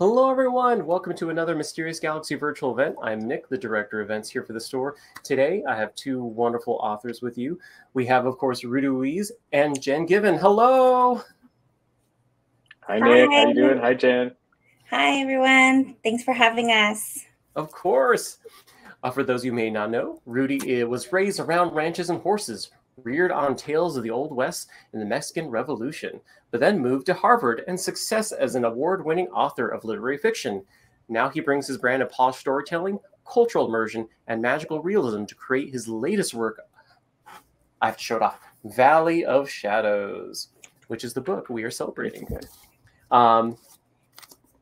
Hello, everyone. Welcome to another Mysterious Galaxy virtual event. I'm Nick, the director of events here for the store. Today, I have two wonderful authors with you. We have, of course, Rudy Ruiz and Jenn Givhan. Hello. Hi, Nick. Hi. How you doing? Hi, Jenn. Hi, everyone. Thanks for having us. Of course. Uh, for those you may not know, Rudy uh, was raised around ranches and horses, reared on tales of the Old West and the Mexican Revolution, but then moved to Harvard and success as an award winning author of literary fiction. Now he brings his brand of polished storytelling, cultural immersion, and magical realism to create his latest work. I have to show it off Valley of Shadows, which is the book we are celebrating. Um,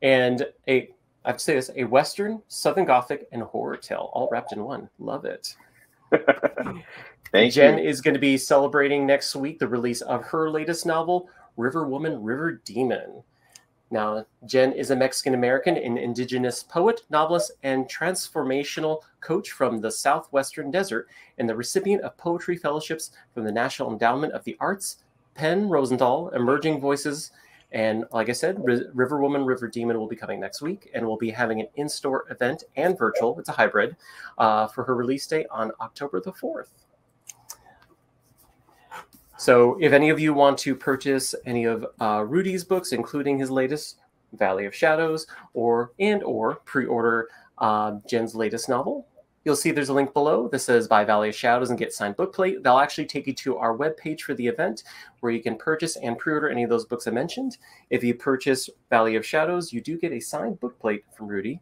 and a I have to say this a Western, Southern Gothic, and horror tale all wrapped in one. Love it. Thank Jenn you. is going to be celebrating next week the release of her latest novel, River Woman, River Demon. Now, Jenn is a Mexican American and indigenous poet, novelist, and transformational coach from the southwestern desert, and the recipient of poetry fellowships from the National Endowment of the Arts, PEN Rosenthal, Emerging Voices, and like I said, River Woman, River Demon will be coming next week, and we'll be having an in-store event and virtual. It's a hybrid uh, for her release date on October the fourth. So if any of you want to purchase any of uh, Rudy's books, including his latest Valley of Shadows, or and or pre-order uh, Jenn's latest novel, you'll see there's a link below that says buy Valley of Shadows and get signed book plate. They'll actually take you to our webpage for the event where you can purchase and pre-order any of those books I mentioned. If you purchase Valley of Shadows, you do get a signed book plate from Rudy.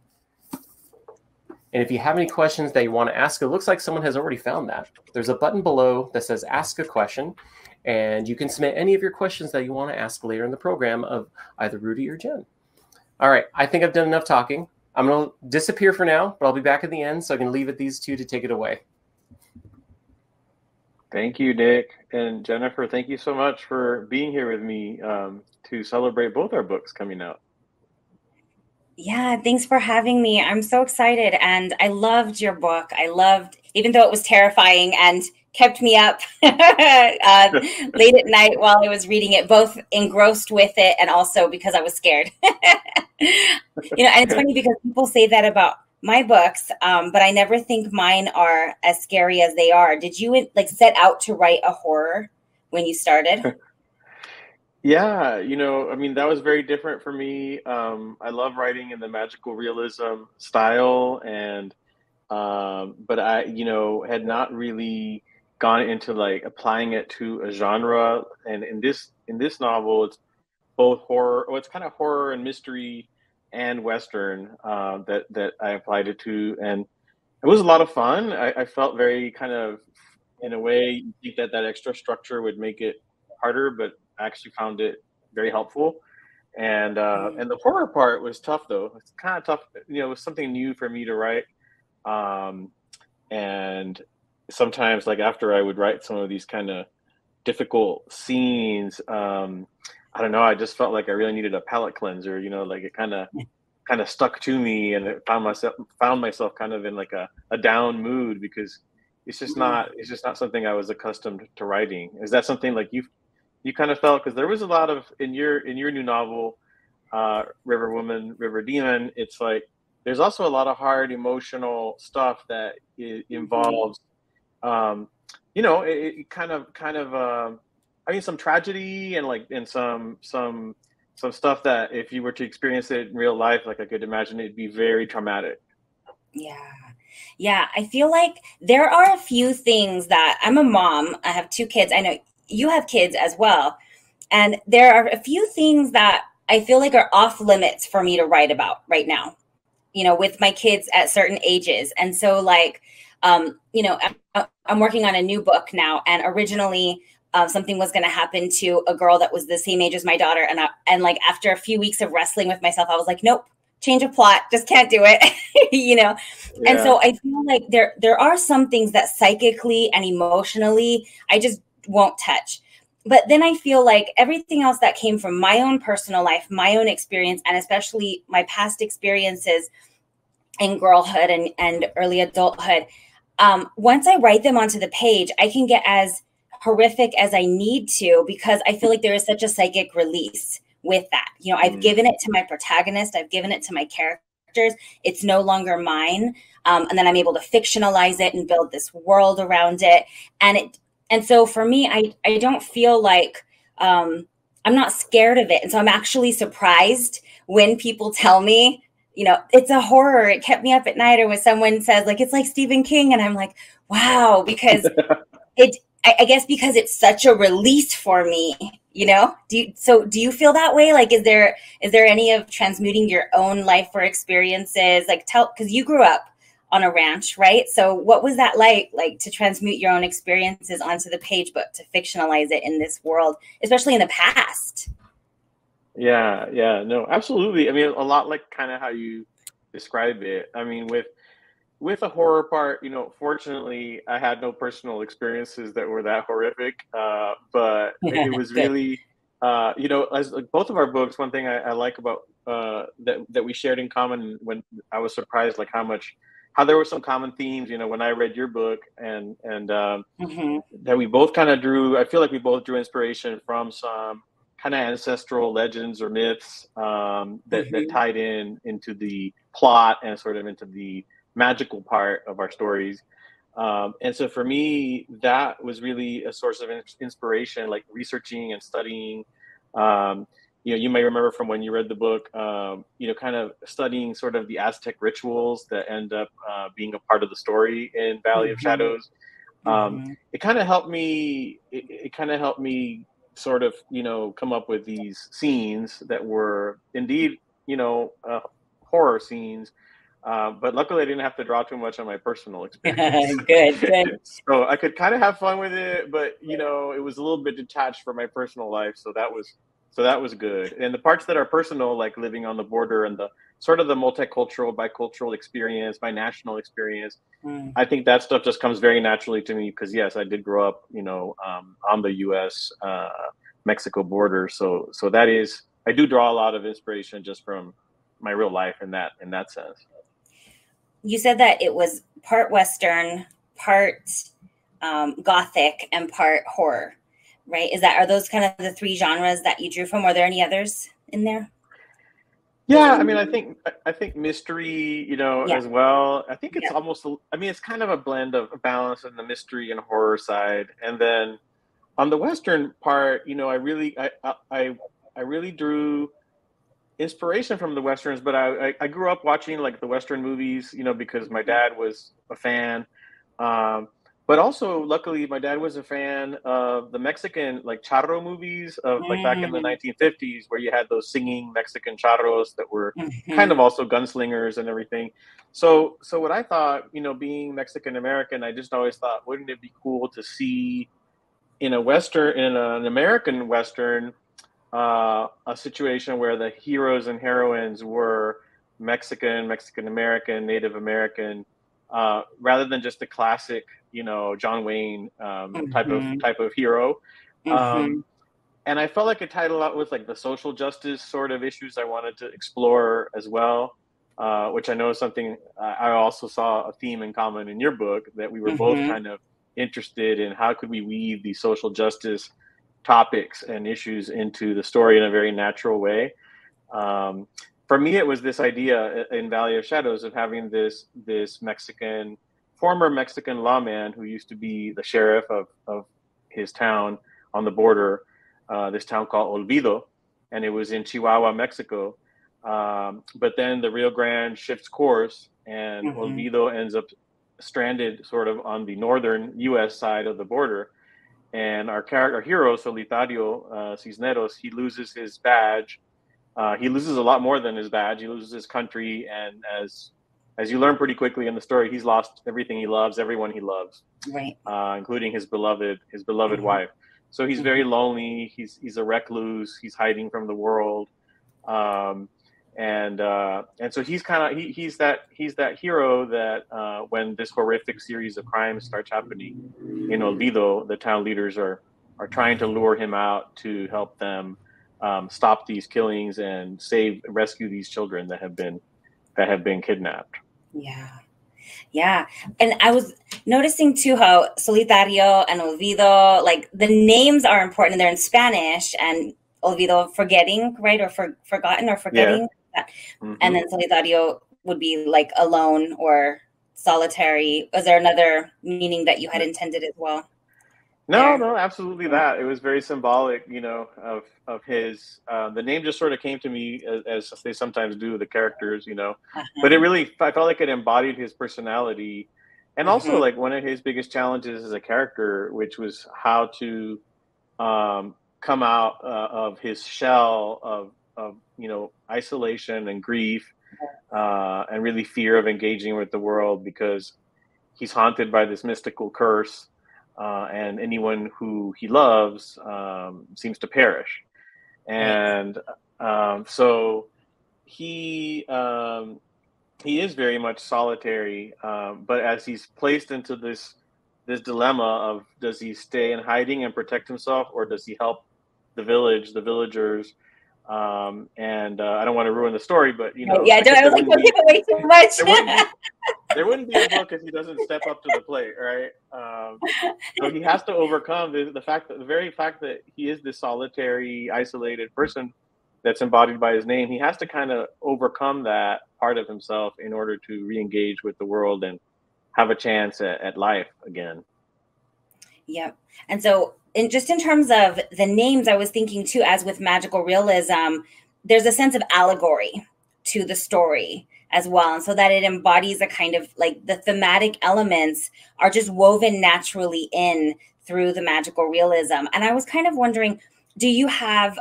And if you have any questions that you want to ask, it looks like someone has already found that. There's a button below that says ask a question. And you can submit any of your questions that you want to ask later in the program of either Rudy or Jenn. All right, I think I've done enough talking. I'm going to disappear for now, but I'll be back at the end so I can leave it these two to take it away. Thank you, Nick. And Jennifer, thank you so much for being here with me um, to celebrate both our books coming out. Yeah, thanks for having me. I'm so excited. And I loved your book. I loved, even though it was terrifying and kept me up uh, late at night while I was reading it, both engrossed with it and also because I was scared. you know, and it's funny because people say that about my books, um, but I never think mine are as scary as they are. Did you like set out to write a horror when you started? Yeah, you know, I mean, that was very different for me. Um, I love writing in the magical realism style, and um, but I, you know, had not really gone into like applying it to a genre. And in this in this novel, it's both horror. Well, it's kind of horror and mystery and western uh, that that I applied it to, and it was a lot of fun. I, I felt very kind of, in a way, you think that that extra structure would make it harder, but I actually found it very helpful. And uh, mm. and the horror part was tough though. It's kind of tough. You know, it was something new for me to write. Um, and sometimes like after I would write some of these kind of difficult scenes, um, I don't know, I just felt like I really needed a palate cleanser, you know, like it kind of kind of stuck to me and it found myself found myself kind of in like a, a down mood because it's just mm-hmm. not it's just not something I was accustomed to writing. Is that something like you you kind of felt because there was a lot of in your in your new novel, uh, River Woman, River Demon, it's like there's also a lot of hard emotional stuff that mm-hmm. involves um, you know, it, it, kind of, kind of, uh, I mean, some tragedy and like, and some, some, some stuff that if you were to experience it in real life, like I could imagine it'd be very traumatic. Yeah. Yeah. I feel like there are a few things that I'm a mom. I have two kids. I know you have kids as well. And there are a few things that I feel like are off limits for me to write about right now, you know, with my kids at certain ages. And so, like, um, you know, I'm, I'm, working on a new book now, and originally uh, something was going to happen to a girl that was the same age as my daughter, and I, and like after a few weeks of wrestling with myself, I was like, nope, change of plot, just can't do it, you know. Yeah. And so I feel like there there are some things that psychically and emotionally I just won't touch. But then I feel like everything else that came from my own personal life, my own experience, and especially my past experiences in girlhood and, and early adulthood, um, once I write them onto the page, I can get as horrific as I need to because I feel like there is such a psychic release with that. You know, I've mm. given it to my protagonist, I've given it to my characters. It's no longer mine. Um, and then I'm able to fictionalize it and build this world around it. And it and so for me, I I don't feel like um, I'm not scared of it. And so I'm actually surprised when people tell me, you know, it's a horror. It kept me up at night. Or when someone says, like, it's like Stephen King. And I'm like, wow, because it, I, I guess because it's such a release for me, you know do you so do you feel that way like is there is there any of transmuting your own life or experiences like tell because you grew up on a ranch, right? So what was that like, like to transmute your own experiences onto the page book, to fictionalize it in this world, especially in the past? Yeah, yeah, no, absolutely. I mean, a lot like kind of how you describe it. I mean, with with a horror part, you know, fortunately, I had no personal experiences that were that horrific, uh, but it was really, uh, you know, as like both of our books. One thing I, I like about uh, that that we shared in common when I was surprised, like how much how there were some common themes you know when i read your book and and um, mm-hmm. that we both kind of drew i feel like we both drew inspiration from some kind of ancestral legends or myths um, that, mm-hmm. that tied in into the plot and sort of into the magical part of our stories um, and so for me that was really a source of inspiration like researching and studying um, you know, you may remember from when you read the book, um, you know, kind of studying sort of the Aztec rituals that end up uh, being a part of the story in Valley mm-hmm. of Shadows. Um, mm-hmm. It kind of helped me. It, it kind of helped me sort of, you know, come up with these scenes that were indeed, you know, uh, horror scenes. Uh, but luckily, I didn't have to draw too much on my personal experience. good, good. so I could kind of have fun with it, but you know, it was a little bit detached from my personal life. So that was so that was good. And the parts that are personal, like living on the border and the sort of the multicultural, bicultural experience, by national experience, mm. I think that stuff just comes very naturally to me because yes, I did grow up, you know, um, on the U.S. Uh, Mexico border. So so that is I do draw a lot of inspiration just from my real life in that in that sense. You said that it was part Western, part um, Gothic, and part horror right? Is that are those kind of the three genres that you drew from? Are there any others in there? Yeah, I mean, I think I think mystery, you know, yeah. as well. I think it's yeah. almost. I mean, it's kind of a blend of balance in the mystery and horror side, and then on the western part, you know, I really, I, I, I really drew inspiration from the westerns, but I, I grew up watching like the western movies, you know, because my dad was a fan. Um, but also luckily my dad was a fan of the mexican like charro movies of like back in the 1950s mm. where you had those singing mexican charros that were mm-hmm. kind of also gunslingers and everything so so what i thought you know being mexican american i just always thought wouldn't it be cool to see in a western in an american western uh, a situation where the heroes and heroines were mexican mexican american native american uh, rather than just the classic you know John Wayne um, mm-hmm. type of type of hero. Mm-hmm. Um, and I felt like it tied a lot with like the social justice sort of issues I wanted to explore as well, uh, which I know is something I also saw a theme in common in your book that we were mm-hmm. both kind of interested in how could we weave these social justice topics and issues into the story in a very natural way. Um, for me, it was this idea in Valley of Shadows of having this this Mexican former Mexican lawman who used to be the sheriff of, of his town on the border, uh, this town called Olvido, and it was in Chihuahua, Mexico. Um, but then the Rio Grande shifts course, and mm-hmm. Olvido ends up stranded sort of on the northern U.S. side of the border. And our character, our hero, Solitario uh, Cisneros, he loses his badge. Uh, he loses a lot more than his badge. He loses his country, and as as you learn pretty quickly in the story, he's lost everything he loves, everyone he loves, right, uh, including his beloved his beloved mm-hmm. wife. So he's mm-hmm. very lonely. He's he's a recluse. He's hiding from the world, um, and uh, and so he's kind of he, he's that he's that hero that uh, when this horrific series of crimes starts happening in Olvido, the town leaders are are trying to lure him out to help them um, stop these killings and save rescue these children that have been that have been kidnapped. Yeah. Yeah. And I was noticing too how Solitario and Olvido, like the names are important. And they're in Spanish. And olvido, forgetting, right, or for, forgotten or forgetting. Yeah. Mm-hmm. And then solitario would be like alone or solitary. Was there another meaning that you had intended as well? No, no, absolutely that. It was very symbolic, you know, of of his. Uh, the name just sort of came to me as, as they sometimes do the characters, you know. Uh-huh. But it really, I felt like it embodied his personality, and also mm-hmm. like one of his biggest challenges as a character, which was how to um, come out uh, of his shell of of you know isolation and grief, uh, and really fear of engaging with the world because he's haunted by this mystical curse uh, and anyone who he loves um, seems to perish. And um, so he um, he is very much solitary, um, but as he's placed into this this dilemma of does he stay in hiding and protect himself, or does he help the village, the villagers? Um, and uh, I don't want to ruin the story, but you know, yeah, I, I was like, don't give away too much. there, wouldn't be, there, wouldn't be, a book if he doesn't step up to the plate, right? Um, so he has to overcome the, the fact that the very fact that he is this solitary, isolated person that's embodied by his name. He has to kind of overcome that part of himself in order to re-engage with the world and have a chance at, at life again. Yep. And so in just in terms of the names, I was thinking too, as with magical realism, there's a sense of allegory to the story as well. And so that it embodies a kind of like the thematic elements are just woven naturally in through the magical realism. And I was kind of wondering, do you have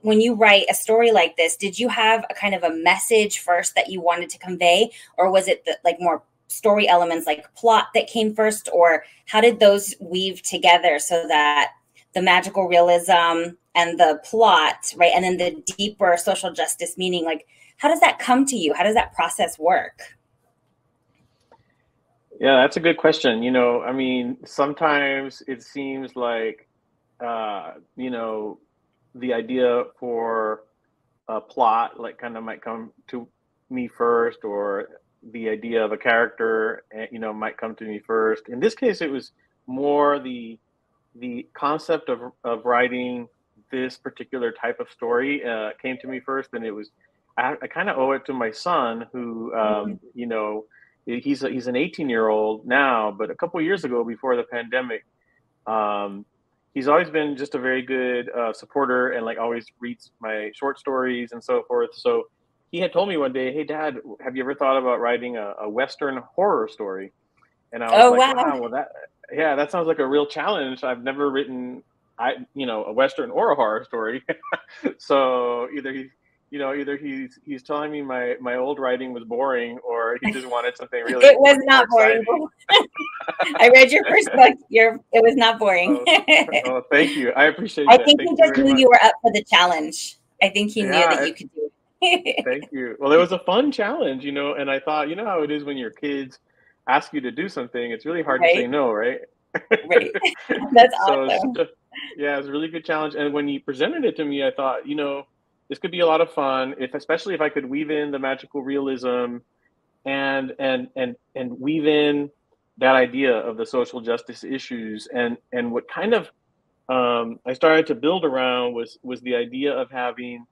when you write a story like this, did you have a kind of a message first that you wanted to convey, or was it the, like more story elements like plot that came first or how did those weave together so that the magical realism and the plot right and then the deeper social justice meaning like how does that come to you? How does that process work? Yeah that's a good question. You know i mean sometimes it seems like uh you know the idea for a plot like kind of might come to me first or the idea of a character, eh, you know, might come to me first. In this case, it was more the the concept of of writing this particular type of story uh, came to me first, and it was I, I kind of owe it to my son, who um, mm-hmm. you know he's a, he's an 18 year old now, but a couple years ago, before the pandemic, um, he's always been just a very good uh, supporter and like always reads my short stories and so forth. So he had told me one day, "Hey, Dad, have you ever thought about writing a, a Western horror story?" And I was oh, like, wow. wow. well, that yeah, that sounds like a real challenge. I've never written, I you know, a Western or a horror story. so either he, you know, either he's he's telling me my my old writing was boring, or he just wanted something really. it was not boring. I read your first book. Your it was not boring. oh, oh, thank you. I appreciate. I that. think thank he just knew much. you were up for the challenge. I think he yeah, knew that you could do it. Thank you. Well, it was a fun challenge, you know, and I thought, you know how it is when your kids ask you to do something, it's really hard right. to say no, right? Right. That's so awesome. Yeah, it was a really good challenge. And when you presented it to me, I thought, you know, this could be a lot of fun, if especially if I could weave in the magical realism and and and and weave in that idea of the social justice issues. And and what kind of um, I started to build around was was the idea of having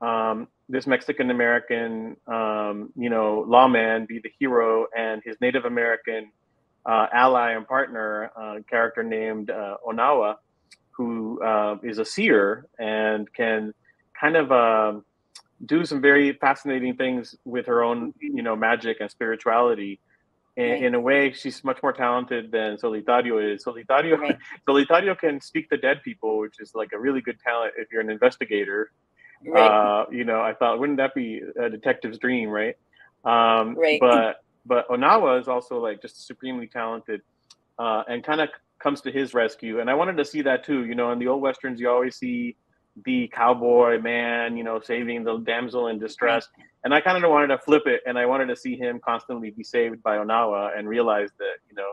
um, this Mexican American, um, you know, lawman be the hero, and his Native American uh, ally and partner, uh, character named uh, Onawa, who uh, is a seer and can kind of um, do some very fascinating things with her own, you know, magic and spirituality. In, right. in a way, she's much more talented than Solitario is. Solitario, right. Solitario can speak to dead people, which is like a really good talent if you're an investigator. Right. Uh, you know, I thought, wouldn't that be a detective's dream, right? Um, right. But but Onawa is also like just supremely talented, uh, and kind of comes to his rescue. And I wanted to see that too. You know, in the old westerns, you always see the cowboy man, you know, saving the damsel in distress. And I kind of wanted to flip it, and I wanted to see him constantly be saved by Onawa, and realize that you know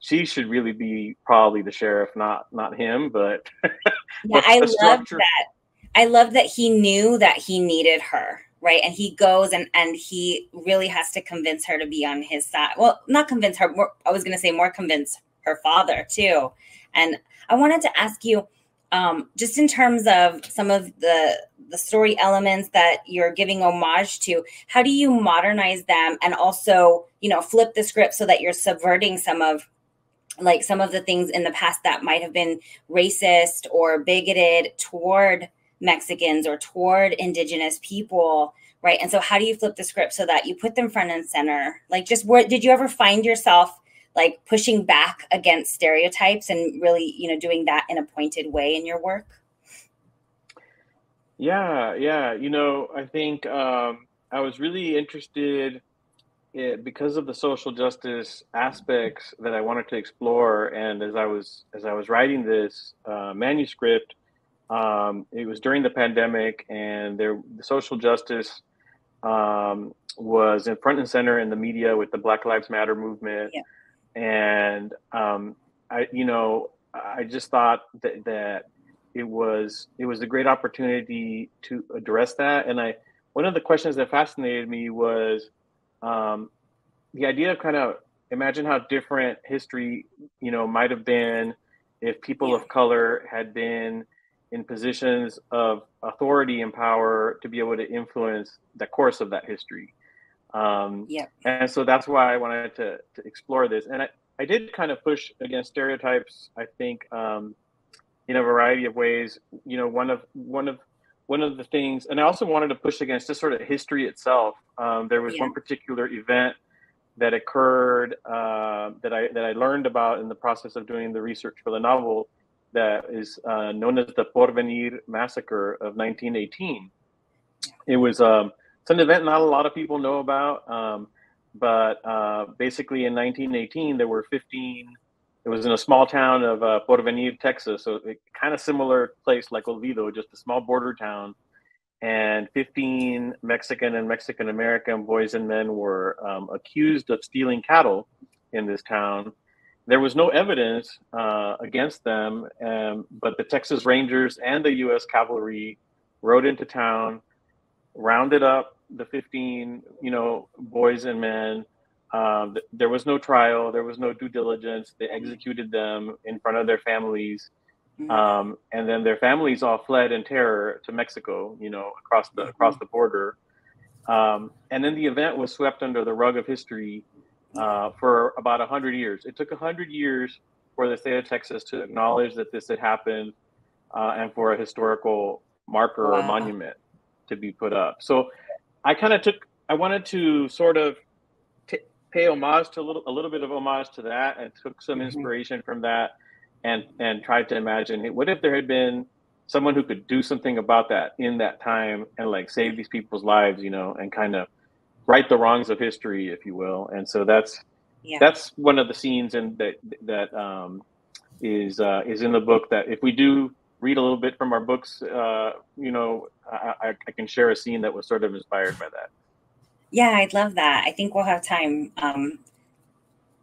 she should really be probably the sheriff, not not him. But yeah, I love that I love that he knew that he needed her, right? And he goes and and he really has to convince her to be on his side. Well, not convince her. More, I was going to say more convince her father too. And I wanted to ask you, um, just in terms of some of the the story elements that you're giving homage to how do you modernize them and also you know flip the script so that you're subverting some of like some of the things in the past that might have been racist or bigoted toward Mexicans or toward indigenous people right? And so how do you flip the script so that you put them front and center? Like just where did you ever find yourself like pushing back against stereotypes and really you know doing that in a pointed way in your work? Yeah yeah. You know i think um, i was really interested in, because of the social justice aspects that i wanted to explore and as i was as i was writing this uh, manuscript um, it was during the pandemic and there the social justice um, was in front and center in the media with the black lives matter movement. Yeah and um, I, you know, I just thought that, that it was it was a great opportunity to address that. And I one of the questions that fascinated me was um, the idea of kind of imagine how different history, you know, might have been if people yeah. of color had been in positions of authority and power to be able to influence the course of that history. Um, yeah. And so that's why I wanted to, to explore this. And I, I did kind of push against stereotypes, I think, um, in a variety of ways. You know, one of, one of, one of the things, and I also wanted to push against just sort of history itself. Um, there was yeah. one particular event that occurred uh, that I that I learned about in the process of doing the research for the novel that is uh, known as the Porvenir massacre of 1918. It was um, it's an event not a lot of people know about. Um, but uh, basically, in 1918, there were 15. It was in a small town of uh, Porvenir, Texas, so kind of similar place like Olvido, just a small border town. And 15 Mexican and Mexican American boys and men were um, accused of stealing cattle in this town. There was no evidence uh, against them, um, but the Texas Rangers and the U.S. Cavalry rode into town, rounded up the 15, you know, boys and men. Um, there was no trial. There was no due diligence. They executed them in front of their families. Mm-hmm. Um, and then their families all fled in terror to Mexico, you know, across the, across the border. Um, and then the event was swept under the rug of history uh, for about 100 years. It took 100 years for the state of Texas to acknowledge that this had happened uh, and for a historical marker wow. or monument to be put up. So I kind of took. I wanted to sort of t- pay homage to a little, a little bit of homage to that, and took some mm-hmm. inspiration from that, and and tried to imagine what if there had been someone who could do something about that in that time and like save these people's lives, you know, and kind of right the wrongs of history, if you will. And so that's yeah. that's one of the scenes and that that um, is uh, is in the book. That if we do read a little bit from our books, uh, you know, I, I, can share a scene that was sort of inspired by that. Yeah, I'd love that. I think we'll have time. Um,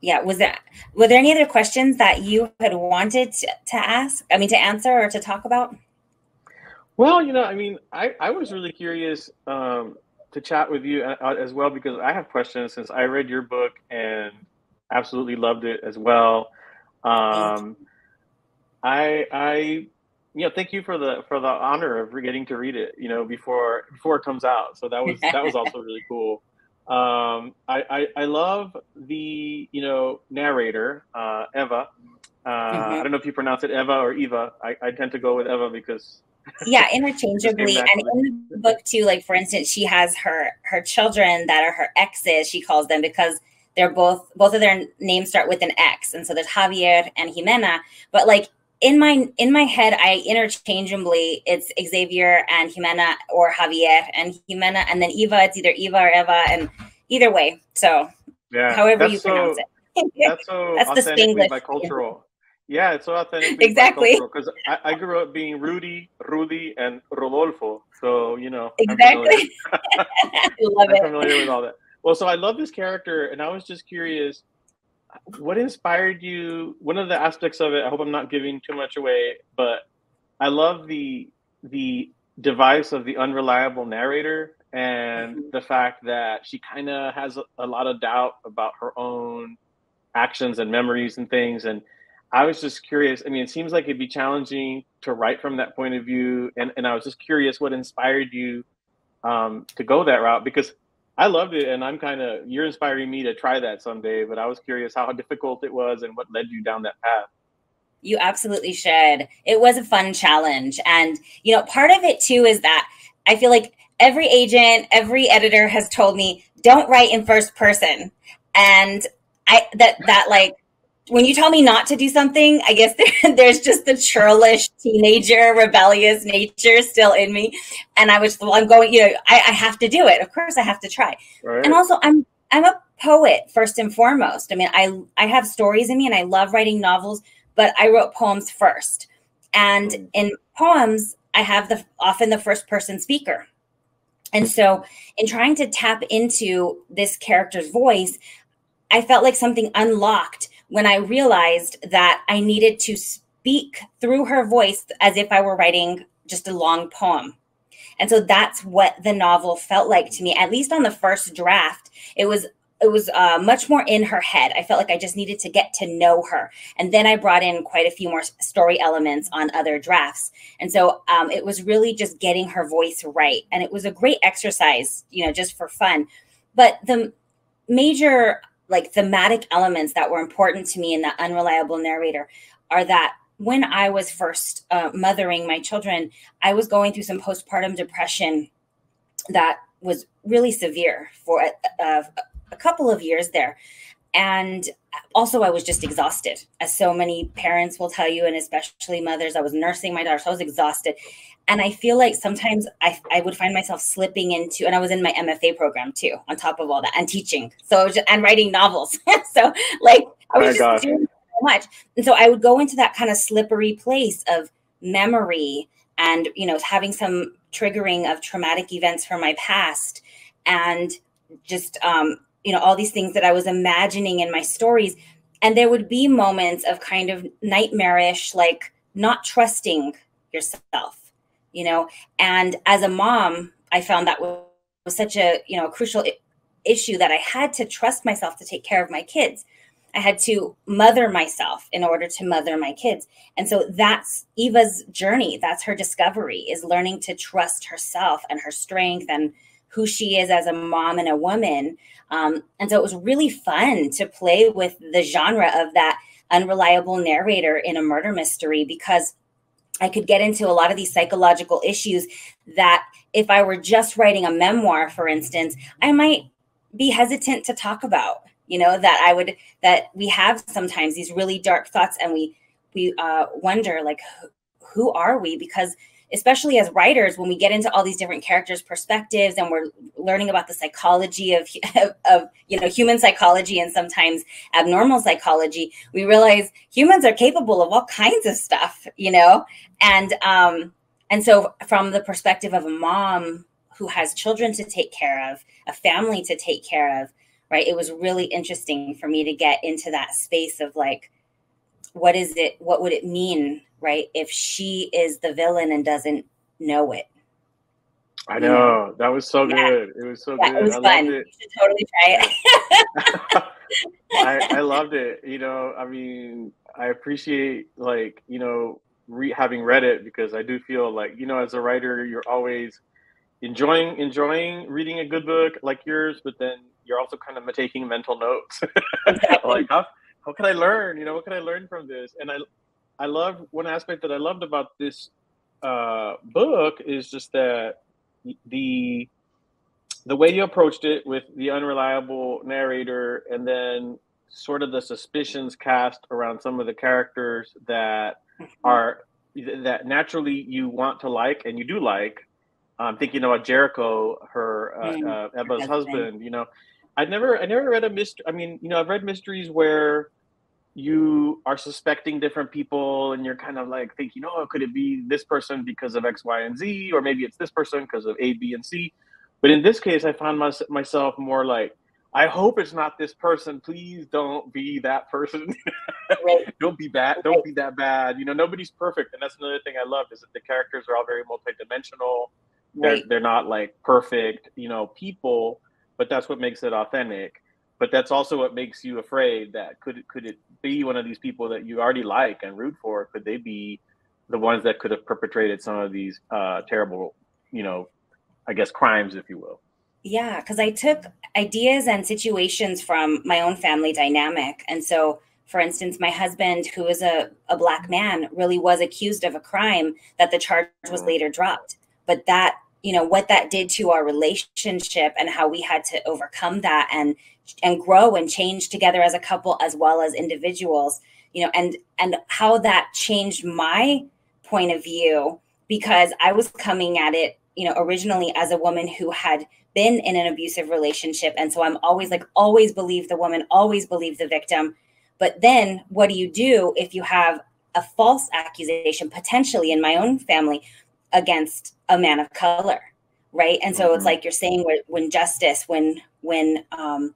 yeah, was there were there any other questions that you had wanted to, to ask? I mean, to answer or to talk about? Well, you know, I mean, I, I was really curious um, to chat with you uh, as well because I have questions since I read your book and absolutely loved it as well. Um, I I you know, thank you for the for the honor of getting to read it. You know, before before it comes out. So that was that was also really cool. Um, I, I, I love the you know narrator uh, Eva. Uh, mm-hmm. I don't know if you pronounce it Eva or Eva. I, I tend to go with Eva because yeah, interchangeably. and in the book too, like for instance, she has her her children that are her exes. She calls them because they're both both of their names start with an X, and so there's Javier and Jimena. But like in my in my head, I interchangeably it's Xavier and Jimena or Javier and Jimena, and then Eva. It's either Eva or Eva, and either way. So yeah, however you so, pronounce it. that's so that's the Spanglish bicultural. Yeah, it's so authentic. Exactly. Because I, I, grew up being Rudy, Rudy, and Rodolfo. So you know. Exactly. Familiar, love I'm it. familiar with all that. Well, so I love this character, and I was just curious what inspired you one of the aspects of it i hope i'm not giving too much away but i love the the device of the unreliable narrator and mm-hmm. the fact that she kind of has a, a, lot of doubt about her own actions and memories and things and I was just curious. I mean, it seems like it'd be challenging to write from that point of view, and and I was just curious what inspired you um, to go that route because I loved it, and I'm kind of you're inspiring me to try that someday. But I was curious how difficult it was and what led you down that path. You absolutely should. It was a fun challenge, and you know, part of it too is that I feel like every agent, every editor has told me don't write in first person, and I that that like when you tell me not to do something, I guess there, there's just the churlish teenager, rebellious nature still in me. And I was, well, I'm going, you know, I, I have to do it. Of course I have to try. Right. And also I'm, I'm a poet first and foremost. I mean, I, I have stories in me and I love writing novels, but I wrote poems first. And mm. in poems, I have the often the first person speaker. And so in trying to tap into this character's voice, I felt like something unlocked when I realized that I needed to speak through her voice as if I were writing just a long poem. And so that's what the novel felt like to me, at least on the first draft. It was it was uh, much more in her head. I felt like I just needed to get to know her. And then I brought in quite a few more story elements on other drafts. And so um, it was really just getting her voice right. And it was a great exercise, you know, just for fun. But the major like thematic elements that were important to me in the unreliable narrator are that when I was first uh, mothering my children, I was going through some postpartum depression that was really severe for a, a, a couple of years there. And also, I was just exhausted, as so many parents will tell you, and especially mothers. I was nursing my daughter, so I was exhausted. And I feel like sometimes I, I would find myself slipping into, and I was in my MFA program too, on top of all that, and teaching. So, just, and writing novels. so, like, I was oh just doing so much. And so I would go into that kind of slippery place of memory and, you know, having some triggering of traumatic events from my past and just, um, you know all these things that i was imagining in my stories. And there would be moments of kind of nightmarish like not trusting yourself you know? And as a mom i found that was, such a you know a crucial issue that i had to trust myself to take care of my kids. I had to mother myself in order to mother my kids. And so that's eva's journey. That's her discovery is learning to trust herself and her strength and who she is as a mom and a woman um, and so it was really fun to play with the genre of that unreliable narrator in a murder mystery because I could get into a lot of these psychological issues that if I were just writing a memoir, for instance, I might be hesitant to talk about. You know that I would that we have sometimes these really dark thoughts, and we we uh, wonder like, who are we? Because especially as writers when we get into all these different characters perspectives and we're learning about the psychology of, of, you know human psychology and sometimes abnormal psychology we realize humans are capable of all kinds of stuff you know? And um and so from the perspective of a mom who has children to take care of a family to take care of right it was really interesting for me to get into that space of like what is it what would it mean right? If she is the villain and doesn't know it. I know that was so yeah. good. It was so yeah, good. It was I fun. You should totally try it. I, I loved it. You know, I mean, I appreciate like you know re- having read it because I do feel like you know as a writer you're always enjoying enjoying reading a good book like yours, but then you're also kind of taking mental notes. Like how how can I learn? You know, what can I learn from this? And I I love one aspect that I loved about this uh, book is just that the the way you approached it with the unreliable narrator and then sort of the suspicions cast around some of the characters that mm-hmm. are that naturally you want to like and you do like. I'm thinking about jericho her uh, mm, uh, eva's husband. you know. I never i never read a mystery i mean you know i've read mysteries where you are suspecting different people and you're kind of like thinking, oh, could it be this person because of X, Y, and Z? Or maybe it's this person because of A, B, and C. But in this case, I found my, myself more like, I hope it's not this person. Please don't be that person. don't be bad. Don't be that bad. You know, nobody's perfect. And that's another thing I love is that the characters are all very multidimensional. They're, they're not like perfect, you know, people, but that's what makes it authentic. But that's also what makes you afraid that could it could it be one of these people that you already like and root for? Could they be the ones that could have perpetrated some of these uh, terrible, you know, I guess crimes, if you will? Yeah, because I took ideas and situations from my own family dynamic, and so for instance, my husband, who is a, a black man, really was accused of a crime that the charge was later dropped. But that, you know, what that did to our relationship and how we had to overcome that and and grow and change together as a couple as well as individuals, you know, and and how that changed my point of view because I was coming at it, you know, originally as a woman who had been in an abusive relationship. And so I'm always like, always believe the woman, always believe the victim but then what do you do if you have a false accusation, potentially in my own family, against a man of color? Right. And so mm-hmm. it's like you're saying when justice, when, when, um,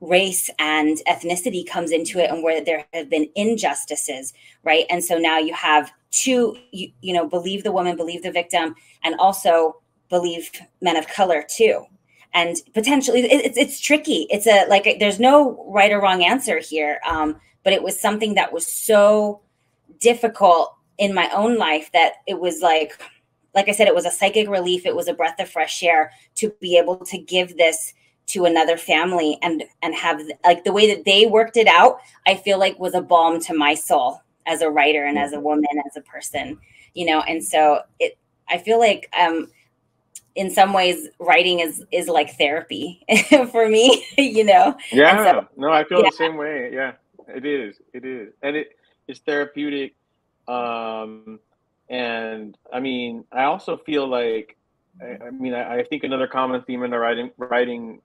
race and ethnicity comes into it and where there have been injustices right and so now you have two you, you know believe the woman believe the victim and also believe men of color too and potentially it, it's it's tricky. It's a like there's no right or wrong answer here. Um, but it was something that was so difficult in my own life that it was like like I said, it was a psychic relief. It was a breath of fresh air to be able to give this to another family and and have like the way that they worked it out. I feel like was a balm to my soul as a writer and as a woman, as a person, you know. And so it, I feel like um, in some ways writing is is like therapy for me you know yeah so, no i feel yeah. the same way yeah it is it is and it is therapeutic um and i mean i also feel like i, I mean I, I, think another common theme in the writing writing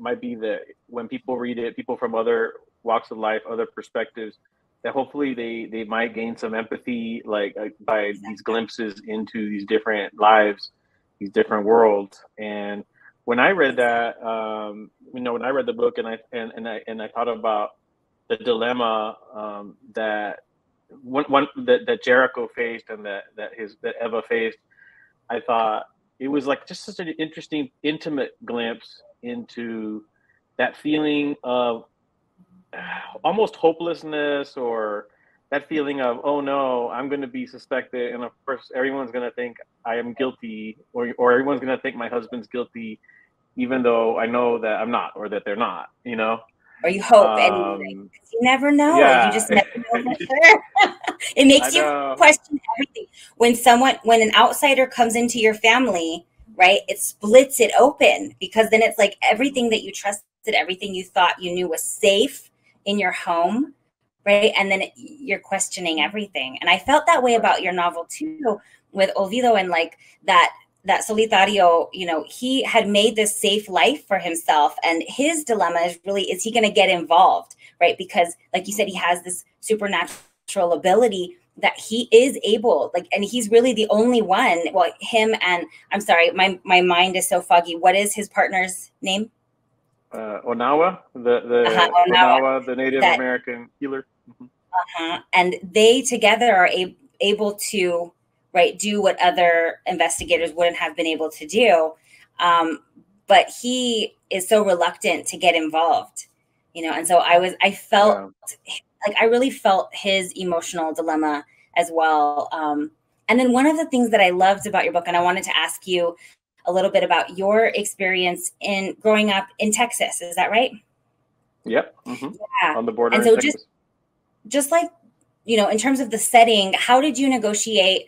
might be that when people read it people from other walks of life other perspectives that hopefully they they might gain some empathy like, like by these glimpses into these different lives these different worlds. And when I read that, um, you know, when I read the book and I and, and I and I thought about the dilemma um, that one, one that, that Jericho faced and that that his that Eva faced, I thought it was like just such an interesting, intimate glimpse into that feeling of almost hopelessness or that feeling of oh no i'm going to be suspected. And of course everyone's going to think i am guilty or, or everyone's going to think my husband's guilty even though i know that i'm not or that they're not you know? Or you hope um, anyway you never know. Yeah. you just never know it makes you question everything. When someone when an outsider comes into your family right it splits it open because then it's like everything that you trusted everything you thought you knew was safe in your home right? And then you're questioning everything. And I felt that way about your novel too, with Olvido and like that that Solitario, you know, he had made this safe life for himself. And his dilemma is really, is he going to get involved? Right. Because, like you said, he has this supernatural ability that he is able, like, and he's really the only one. Well, him and I'm sorry, my, my mind is so foggy. What is his partner's name? Uh, Onawa, the, the uh-huh, Onawa, Onawa, the Native that, American healer. Mm-hmm. Uh-huh. And they together are a- able to right do what other investigators wouldn't have been able to do. Um, but he is so reluctant to get involved, you know. And so I was, I felt. Like I really felt his emotional dilemma as well. Um, and then one of the things that I loved about your book, and I wanted to ask you a little bit about your experience in growing up in Texas. Is that right? Yep. Mm-hmm. Yeah. On the border. And so just just like you know in terms of the setting how did you negotiate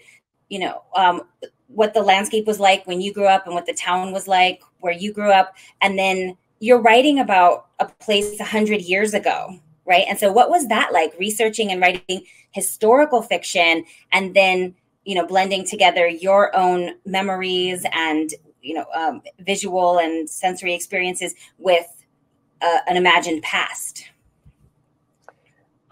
you know um, what the landscape was like when you grew up and what the town was like where you grew up and then you're writing about a place 100 years ago right? And so what was that like researching and writing historical fiction and then you know blending together your own memories and you know um, visual and sensory experiences with uh, an imagined past?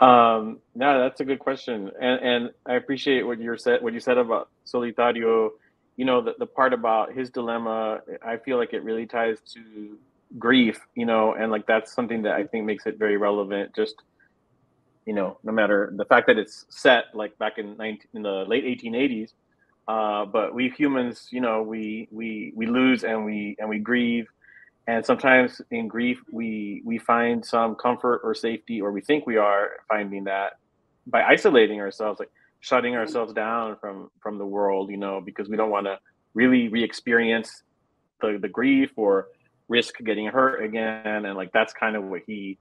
Um, no, that's a good question, and and I appreciate what you said what you said about Solitario. You know, the, the part about his dilemma, I feel like it really ties to grief. You know, and like that's something that I think makes it very relevant. Just you know, no matter the fact that it's set like back in 19, in the late 1880s, uh, but we humans, you know, we we we lose and we and we grieve, and sometimes in grief we we find some comfort or safety or we think we are finding that by isolating ourselves like shutting ourselves down from from the world you know because we don't want to really re-experience the, the grief or risk getting hurt again and like that's kind of what he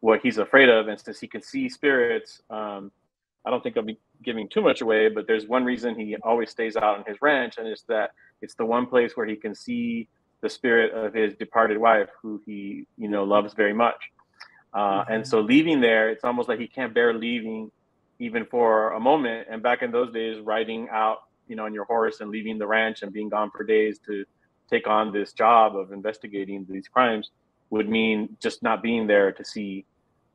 what he's afraid of and since he can see spirits um i don't think i'll be giving too much away but there's one reason he always stays out on his ranch and it's that it's the one place where he can see the spirit of his departed wife who he you know loves very much uh, mm-hmm. and so leaving there it's almost like he can't bear leaving even for a moment and back in those days riding out you know on your horse and leaving the ranch and being gone for days to take on this job of investigating these crimes would mean just not being there to see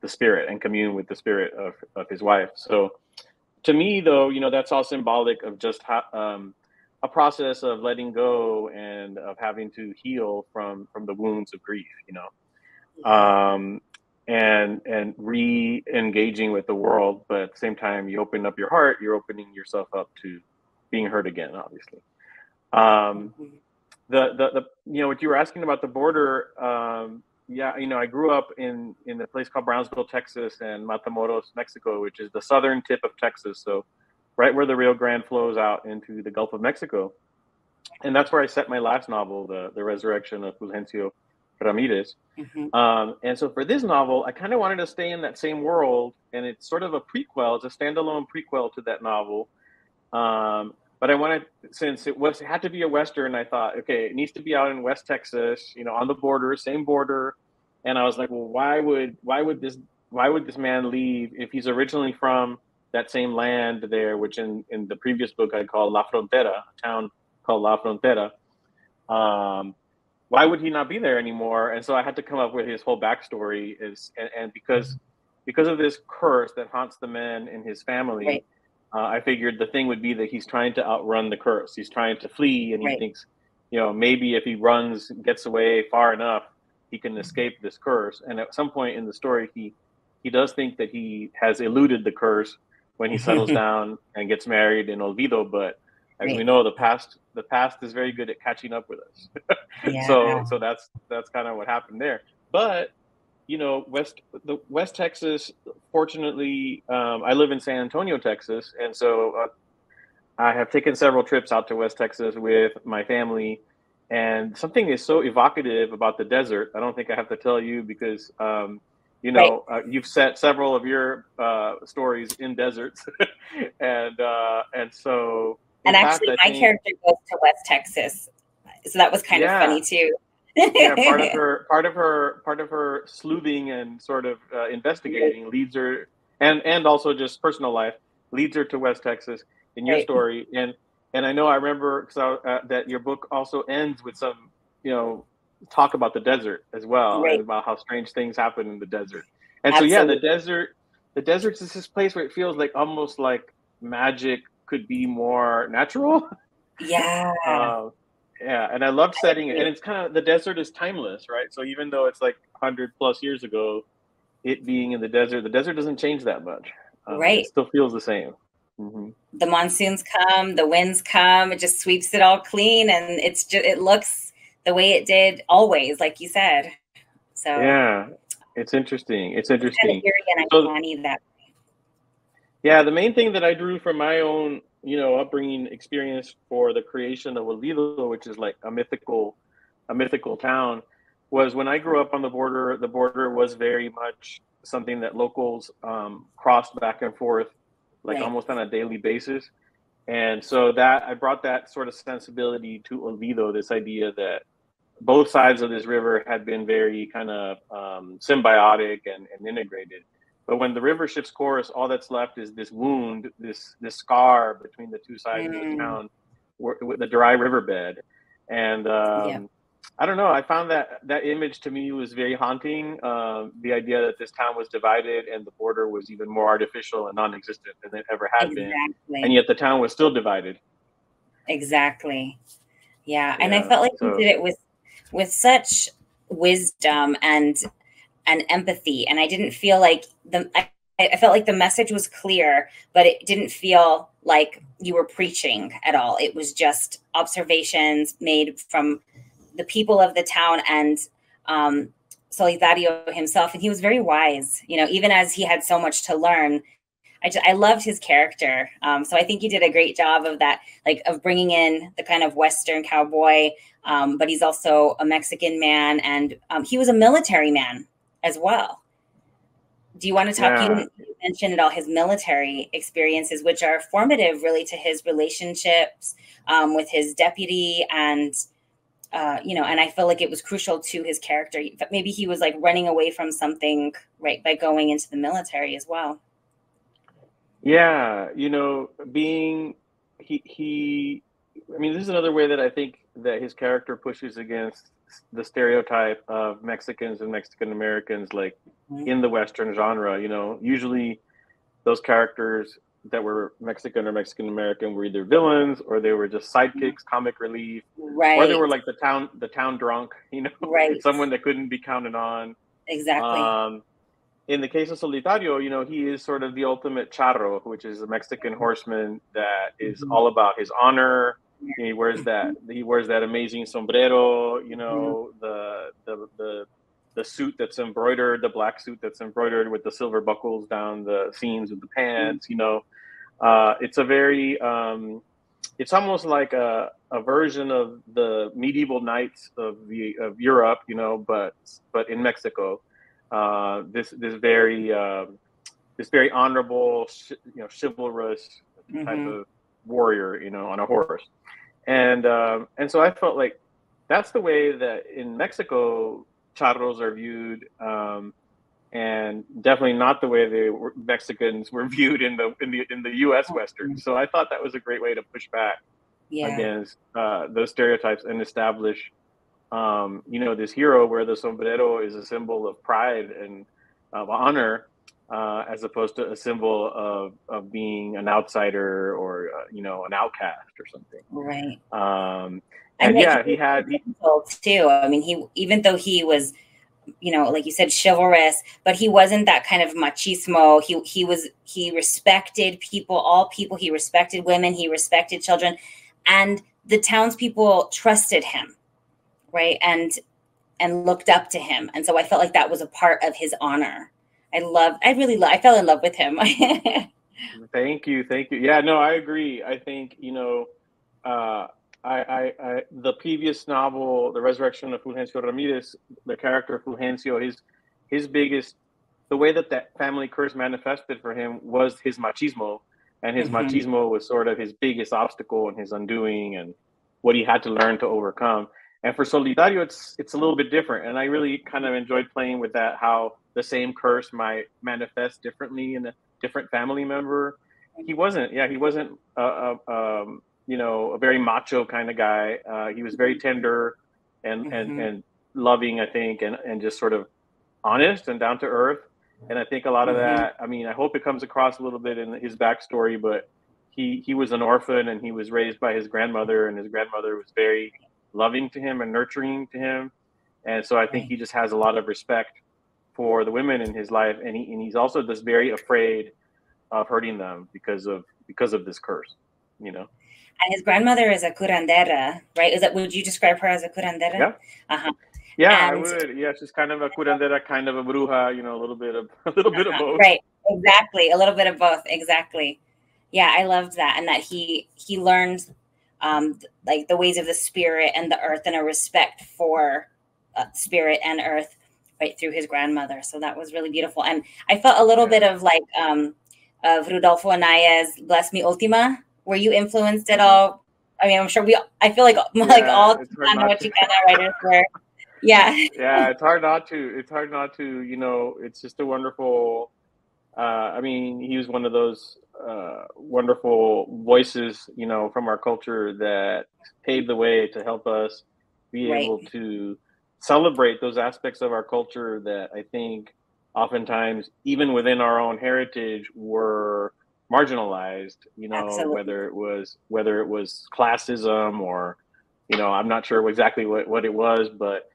the spirit and commune with the spirit of, of his wife. So to me, though, you know, that's all symbolic of just ha- um, a process of letting go and of having to heal from from the wounds of grief, you know, um, and and re-engaging with the world. But at the same time, you open up your heart, you're opening yourself up to being hurt again, obviously. Um, mm-hmm the, the the you know what you were asking about the border um, yeah you know i grew up in in a place called brownsville texas and matamoros mexico which is the southern tip of texas so right where the rio grande flows out into the gulf of mexico. And that's where i set my last novel the the resurrection of fulgencio ramirez. Mm-hmm. um, and so for this novel i kind of wanted to stay in that same world and it's sort of a prequel it's a standalone prequel to that novel. Um, but I wanted since it was it had to be a western. I thought, okay, it needs to be out in West Texas, you know, on the border, same border. And I was like, well, why would why would this why would this man leave if he's originally from that same land there, which in in the previous book I called La Frontera, a town called La Frontera. Um, why would he not be there anymore? And so I had to come up with his whole backstory is and, and because because of this curse that haunts the men in his family. Right uh, I figured the thing would be that he's trying to outrun the curse. He's trying to flee, and he right. thinks, you know, maybe if he runs, gets away far enough, he can escape this curse. And at some point in the story, he he does think that he has eluded the curse when he settles down and gets married in Olvido. But as right. we know, the past the past is very good at catching up with us. yeah. So so that's that's kind of what happened there. But you know, West the West Texas. Fortunately, um, I live in San Antonio, Texas, and so uh, I have taken several trips out to West Texas with my family. And something is so evocative about the desert. I don't think I have to tell you because, um, you know, right. uh, you've set several of your uh, stories in deserts, and uh, and so. And actually, my character goes to West Texas, so that was kind yeah. of funny too yeah, part of her part of her part of her sleuthing and sort of uh, investigating leads her, and and also just personal life leads her to West Texas in your right. story. And and I know I remember so uh, that your book also ends with some you know talk about the desert as well right. and about how strange things happen in the desert. And Absolutely. so yeah, the desert the desert is this place where it feels like almost like magic could be more natural. Yeah. Uh, yeah and i love setting it and it's kind of the desert is timeless right? So even though it's like 100 plus years ago it being in the desert the desert doesn't change that much. Um, right. it still feels the same. Mm-hmm. the monsoons come the winds come it just sweeps it all clean and it's just it looks the way it did always like you said. So yeah it's interesting it's interesting. again, so, that yeah the main thing that i drew from my own you know upbringing experience for the creation of Olvido, which is like a mythical a mythical town, was when I grew up on the border. The border was very much something that locals um, crossed back and forth, like right. almost on a daily basis. And so that I brought that sort of sensibility to Olvido, this idea that both sides of this river had been very kind of um, symbiotic and, and integrated. But when the river shifts course, all that's left is this wound, this this scar between the two sides mm. of the mm. town, with the dry riverbed. And um, yeah. I don't know. I found that that image to me was very haunting. Uh, the idea that this town was divided and the border was even more artificial and non-existent than it ever had exactly. been, and yet the town was still divided. Exactly. Yeah, yeah. and I felt like so, did it with with such wisdom and and empathy. And I didn't feel like the I, I felt like the message was clear, but it didn't feel like you were preaching at all. It was just observations made from the people of the town and um, Solitario himself, and he was very wise. You know, even as he had so much to learn, I just I loved his character. Um, so I think he did a great job of that, like of bringing in the kind of Western cowboy, um, but he's also a Mexican man, and um, he was a military man as well. Do you want to talk? Yeah. You mentioned at all his military experiences, which are formative, really, to his relationships um, with his deputy and uh, you know, and I feel like it was crucial to his character. Maybe he was like running away from something, right, by going into the military as well. Yeah, you know, being he he. I mean, this is another way that I think that his character pushes against the stereotype of Mexicans and Mexican Americans, like mm-hmm. in the Western genre. You know, usually those characters that were Mexican or Mexican American were either villains or they were just sidekicks, comic relief, right? Or they were like the town the town drunk, you know, right? Someone that couldn't be counted on. Exactly. Um, in the case of Solitario, you know, he is sort of the ultimate charro, which is a Mexican horseman that is mm-hmm. all about his honor. He wears that he wears that amazing sombrero, you know, mm-hmm. the the the the suit that's embroidered, the black suit that's embroidered with the silver buckles down the seams of the pants, you know. Uh, it's a very, um, it's almost like a, a version of the medieval knights of the of Europe, you know, but but in Mexico. Uh, this this very um, this very honorable, you know, chivalrous mm-hmm. type of warrior, you know, on a horse, and um, and so I felt like that's the way that in Mexico charros are viewed. Um, and definitely not the way the Mexicans were viewed in the in the in the U.S. Western. So I thought that was a great way to push back yeah. against uh, those stereotypes and establish, um, you know, this hero where the sombrero is a symbol of pride and of honor, uh, as opposed to a symbol of of being an outsider or uh, you know an outcast or something. Right. Um, and, and yeah, he had too. I mean, he even though he was you know, like you said, chivalrous, but he wasn't that kind of machismo. He he was he respected people, all people. He respected women. He respected children, and the townspeople trusted him, right? And and looked up to him. And so I felt like that was a part of his honor. I love. I really. Lo- I fell in love with him. thank you. Thank you. Yeah. No, I agree. I think you know. Uh, I, I, I, the previous novel, The Resurrection of Fulgencio Ramirez, the character Fulgencio, his his biggest, the way that that family curse manifested for him was his machismo, and his mm-hmm. machismo was sort of his biggest obstacle and his undoing and what he had to learn to overcome. And for Solitario, it's it's a little bit different, and I really kind of enjoyed playing with that. How the same curse might manifest differently in a different family member. He wasn't, yeah, he wasn't a, uh, um, you know, a very macho kind of guy. Uh, he was very tender and, mm-hmm. and, and loving, I think, and, and just sort of honest and down to earth. And I think a lot of mm-hmm. that, I mean, I hope it comes across a little bit in his backstory, but he, he was an orphan and he was raised by his grandmother, and his grandmother was very loving to him and nurturing to him. And so I think he just has a lot of respect for the women in his life. And, he, and he's also just very afraid of hurting them because of because of this curse, you know. And his grandmother is a curandera, right? Is that would you describe her as a curandera? Yeah. Uh-huh. Yeah, and, I would. Yeah, she's kind of a curandera, kind of a bruja, you know, a little bit of a little bit of uh-huh. both. Right. Exactly. A little bit of both. Exactly. Yeah, I loved that. And that he he learned um like the ways of the spirit and the earth and a respect for uh, spirit and earth right through his grandmother. So that was really beautiful. And I felt a little bit of like um of Rudolfo Anaya's Bless Me Ultima were you influenced at all? I mean, I'm sure we. I feel like yeah, like all what you can writers were. Yeah. yeah, it's hard not to. It's hard not to. You know, it's just a wonderful. Uh, I mean, he was one of those uh, wonderful voices, you know, from our culture that paved the way to help us be right. able to celebrate those aspects of our culture that I think oftentimes, even within our own heritage, were marginalized you know Absolutely. whether it was whether it was classism or you know i'm not sure exactly what, what it was but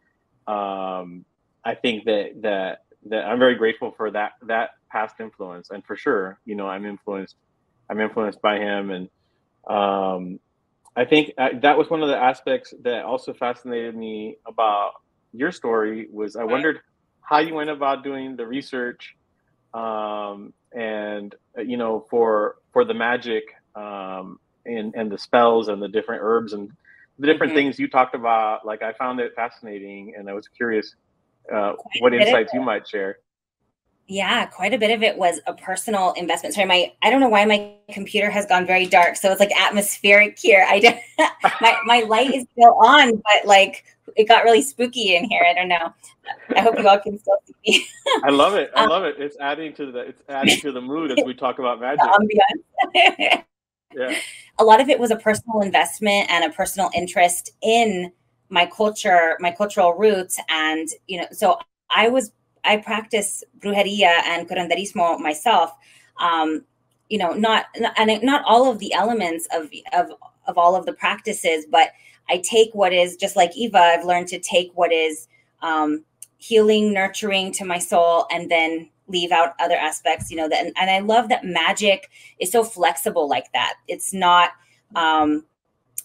um i think that that that i'm very grateful for that that past influence and for sure you know i'm influenced i'm influenced by him and um i think I, uh, that was one of the aspects that also fascinated me about your story was I wondered how you went about doing the research, um, and uh, you know for for the magic um, and and the spells and the different herbs and the different mm-hmm. things you talked about. Like I found it fascinating, and I was curious uh, what insights you might share. Yeah, quite a bit of it was a personal investment. Sorry, my I don't know why my computer has gone very dark, so it's like atmospheric here. I don't, my my light is still on, but like it got really spooky in here. I don't know. I hope you all can still see me. I love it. I um, love it. It's adding to the it's adding to the mood as we talk about magic. yeah. A lot of it was a personal investment and a personal interest in my culture, my cultural roots, and you know, so I was I practice brujeria and curanderismo myself. Um, you know, not and not all of the elements of of of all of the practices, but I take what is just like Eva. I've learned to take what is um, healing, nurturing to my soul, and then leave out other aspects. You know that, and, and I love that magic is so flexible like that. It's not. Um,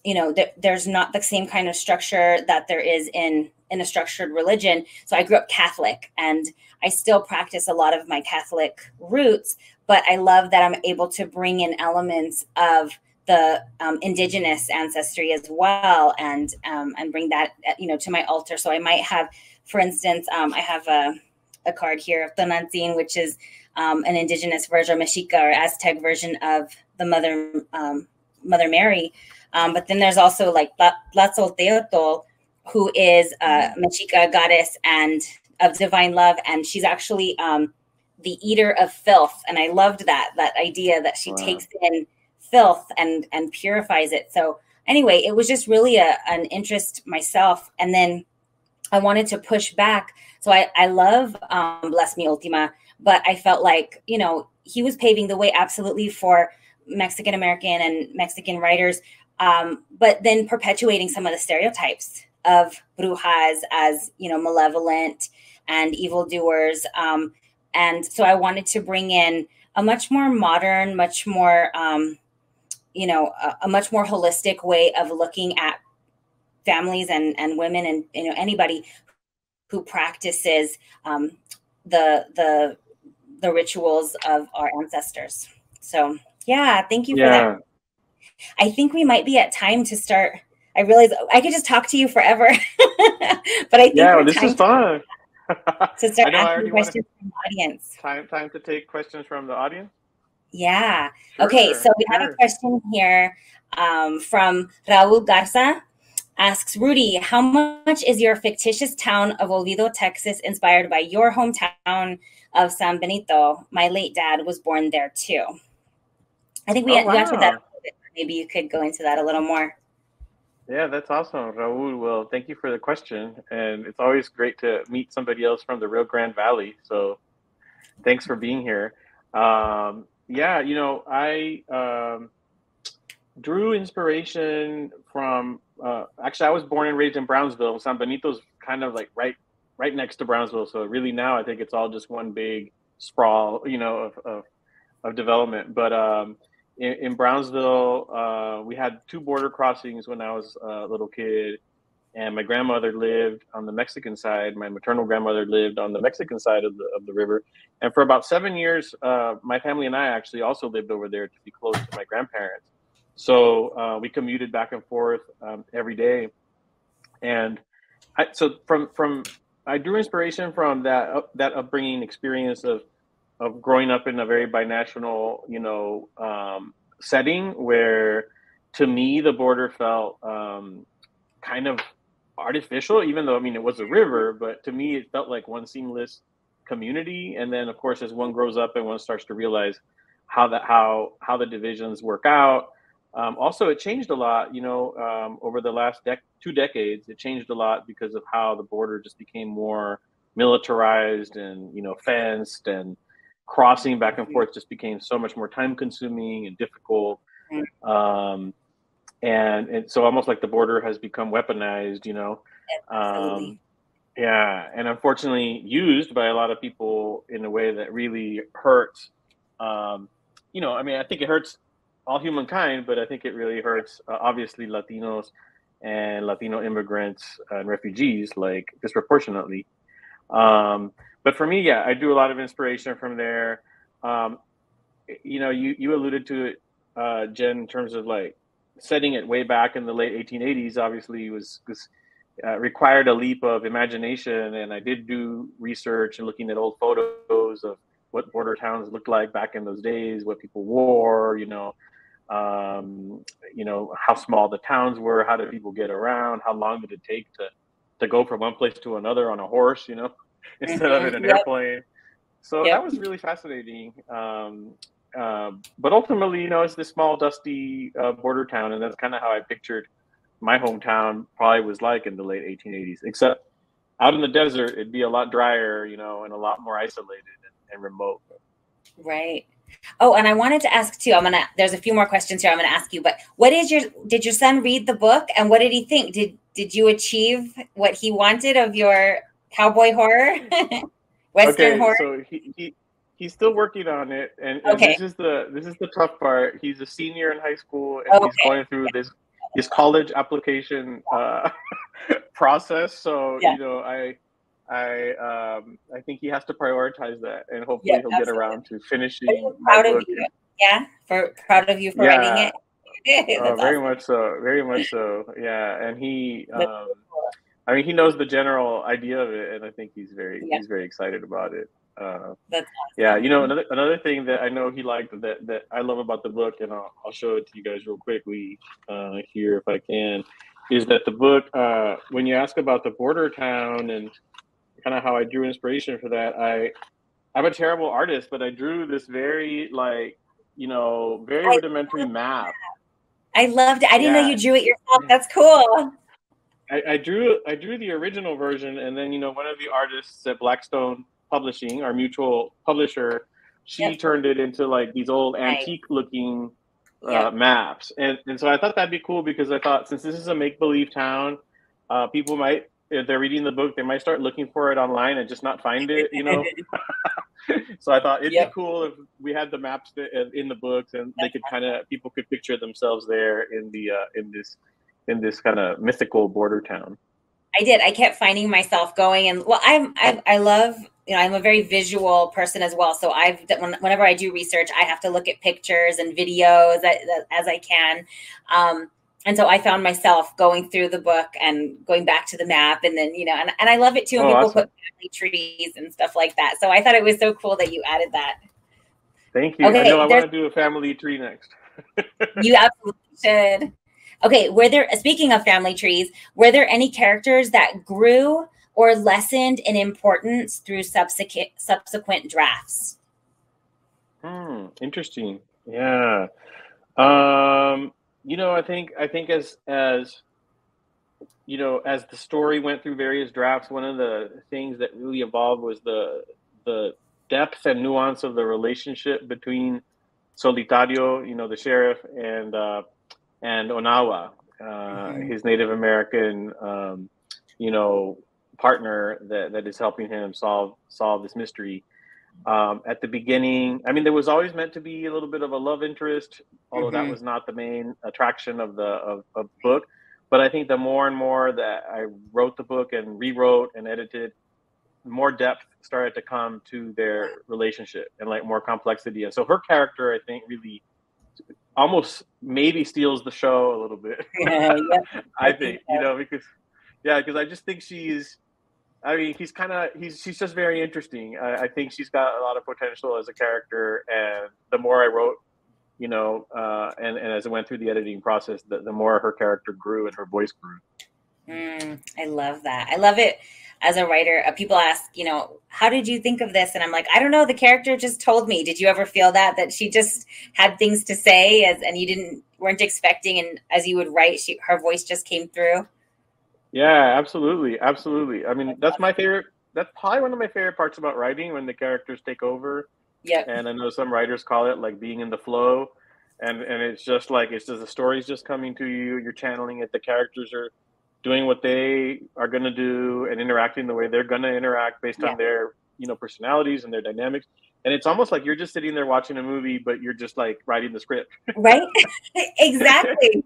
you know, th- there's not the same kind of structure that there is in in a structured religion. So I grew up Catholic and I still practice a lot of my Catholic roots, but I love that I'm able to bring in elements of the um, indigenous ancestry as well and um, and bring that you know to my altar. So I might have, for instance, um, I have a, a card here of Tonantzin, which is um, an indigenous version, Mexica or Aztec version of the Mother um, Mother Mary. Um, but then there's also like Tlazolteotl, who is a Mexica goddess and of divine love, and she's actually um, the eater of filth. And I loved that that idea that she wow. takes in filth and and purifies it. So anyway, it was just really a, an interest myself, and then I wanted to push back. So I I love um, Bless Me Ultima, but I felt like you know he was paving the way absolutely for Mexican American and Mexican writers, um, but then perpetuating some of the stereotypes of brujas as you know malevolent and evildoers. Um, and so I wanted to bring in a much more modern, much more um, you know a, a, much more holistic way of looking at families and and women and you know anybody who practices um, the the the rituals of our ancestors. So yeah, thank you yeah. for that. I think we might be at time to start I realize I could just talk to you forever, but I think yeah, well, this is fun. to start asking questions from the audience. Time, time to take questions from the audience. Yeah. Sure, okay. So we sure. have a question here um, from Raul Garza. Asks Rudy, how much is your fictitious town of Olvido, Texas, inspired by your hometown of San Benito? My late dad was born there too. I think we, oh, wow. we answered that. Maybe you could go into that a little more. Yeah, that's awesome, Raul. Well, thank you for the question. And it's always great to meet somebody else from the Rio Grande Valley. So thanks for being here. Um, yeah, you know, I um, drew inspiration from, uh, actually, I was born and raised in Brownsville. San Benito's kind of like right right next to Brownsville. So really now I think it's all just one big sprawl, you know, of, of, of development. But um, in, in Brownsville, uh, we had two border crossings when I was a little kid, and my grandmother lived on the Mexican side. My maternal grandmother lived on the Mexican side of the of the river, and for about seven years, uh, my family and I actually also lived over there to be close to my grandparents. So uh, we commuted back and forth um, every day, and I, so from from I drew inspiration from that uh, that upbringing experience of of growing up in a very binational, you know, um, setting where, to me, the border felt um, kind of artificial. Even though I mean it was a river, but to me it felt like one seamless community. And then, of course, as one grows up and one starts to realize how that how how the divisions work out. Um, also, it changed a lot, you know, um, over the last dec- two decades. It changed a lot because of how the border just became more militarized and you know fenced and crossing back and forth just became so much more time consuming and difficult. Um, and, and so almost like the border has become weaponized, you know. Um, yeah, and unfortunately used by a lot of people in a way that really hurts. Um, you know, I mean, I think it hurts all humankind, but I think it really hurts uh, obviously Latinos and Latino immigrants and refugees, like disproportionately. Um, but for me, yeah, I do a lot of inspiration from there. Um, you know, you you alluded to it, uh, Jenn, in terms of like setting it way back in the late 1880s. Obviously, was was uh, required a leap of imagination, and I did do research and looking at old photos of what border towns looked like back in those days, what people wore, you know, um, you know how small the towns were, how did people get around, how long did it take to to go from one place to another on a horse, you know, instead of in an yep. airplane. So yep. that was really fascinating. Um, uh, but ultimately, you know, it's this small, dusty uh, border town, and that's kind of how I pictured my hometown probably was like in the late 1880s. Except out in the desert, it'd be a lot drier, you know, and a lot more isolated and, and remote. Right. Oh, and I wanted to ask too. I'm gonna. There's a few more questions here. I'm gonna ask you. But what is your? Did your son read the book, and what did he think? Did Did you achieve what he wanted of your cowboy horror, western okay, horror? So he, he he's still working on it, and, and okay. this is the this is the tough part. He's a senior in high school, and okay. he's going through this his college application uh, process. So yeah. you know, I I um, I think he has to prioritize that, and hopefully yeah, he'll absolutely. get around to finishing. Proud of you, yeah, for proud of you for yeah. writing it. oh, very awesome. much so, very much so. Yeah, and he, um, I mean, he knows the general idea of it, and I think he's very yeah. he's very excited about it. Uh, That's awesome. Yeah, you know, another another thing that I know he liked that that I love about the book, and I'll, I'll show it to you guys real quickly uh, here if I can, is that the book uh, when you ask about the border town and kind of how I drew inspiration for that. I I'm a terrible artist, but I drew this very like you know very I rudimentary map. I loved it. I didn't yeah. know you drew it yourself. That's cool. I, I, drew I drew the original version, and then you know one of the artists at Blackstone Publishing, our mutual publisher, she yep. turned it into like these old antique looking uh, yep. maps, and and so I thought that'd be cool because I thought since this is a make believe town, uh, people might if they're reading the book, they might start looking for it online and just not find it, you know. so I thought it'd yep. be cool if we had the maps in the books and they could kind of people could picture themselves there in the uh, in this in this kind of mythical border town. I did. I kept finding myself going and well, I'm I, I love you know I'm a very visual person as well. So I've whenever I do research, I have to look at pictures and videos as, as I can. Um, and so I found myself going through the book and going back to the map, and then you know, and, and I love it too when oh, people awesome. put family trees and stuff like that. So I thought it was so cool that you added that. Thank you. Okay, I know I want to do a family tree next. you absolutely should. Okay, were there speaking of family trees, were there any characters that grew or lessened in importance through subsequent subsequent drafts? Hmm, interesting. Yeah. Um you know, I think I think as as you know, as the story went through various drafts, one of the things that really evolved was the the depth and nuance of the relationship between Solitario, you know, the sheriff, and uh, and Onawa, uh, mm-hmm. his Native American, um, you know, partner that, that is helping him solve solve this mystery um, at the beginning. I mean, there was always meant to be a little bit of a love interest, although mm-hmm. that was not the main attraction of the of, of the book. But I think the more and more that I wrote the book and rewrote and edited, more depth started to come to their relationship and like more complexity. And so her character, I think, really almost maybe steals the show a little bit. Yeah, yeah. I think, you know, because yeah, because I just think she's I mean, he's kind of he's she's just very interesting. I, I, think she's got a lot of potential as a character, and the more I wrote, you know, uh, and and as I went through the editing process, the, the more her character grew and her voice grew. Mm, I love that. I love it as a writer. Uh, people ask, you know, how did you think of this? And I'm like, I don't know. The character just told me. Did you ever feel that that she just had things to say as and you didn't weren't expecting, and as you would write, she her voice just came through. Yeah, absolutely, absolutely. I mean, that's my favorite. That's probably one of my favorite parts about writing when the characters take over. Yeah. And I know some writers call it like being in the flow, and and it's just like it's just the story's just coming to you. You're channeling it. The characters are doing what they are going to do and interacting the way they're going to interact based yeah. on their you know personalities and their dynamics. And it's almost like you're just sitting there watching a movie but you're just like writing the script. Right? Exactly.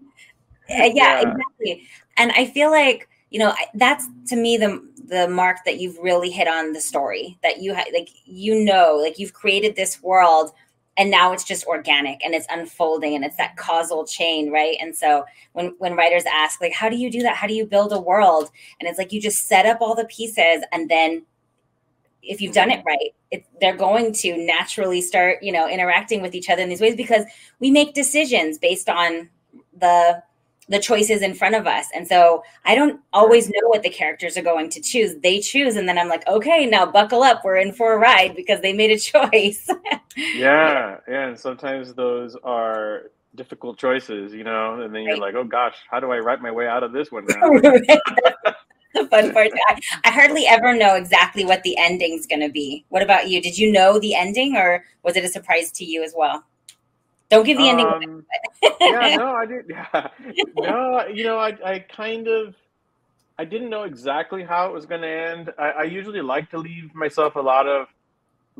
Uh, yeah, yeah, exactly. And I feel like you know that's to me the the mark that you've really hit on the story that you ha- like you know like you've created this world and now it's just organic and it's unfolding and it's that causal chain right? And so when when writers ask like how do you do that? How do you build a world? And it's like you just set up all the pieces and then if you've done it mm-hmm. right it, they're going to naturally start you know interacting with each other in these ways because we make decisions based on the the choices in front of us. And so I don't always know what the characters are going to choose. They choose, and then I'm like, okay, now buckle up. We're in for a ride because they made a choice. yeah. Yeah. And sometimes those are difficult choices, you know, and then you're right. like, oh gosh, how do I write my way out of this one now? the fun part. I, I, hardly ever know exactly what the ending's going to be. What about you? Did you know the ending or was it a surprise to you as well? Don't give the ending. Um, yeah, no, I did. Yeah, no, you know, I, I kind of, I didn't know exactly how it was going to end. I, I, usually like to leave myself a lot of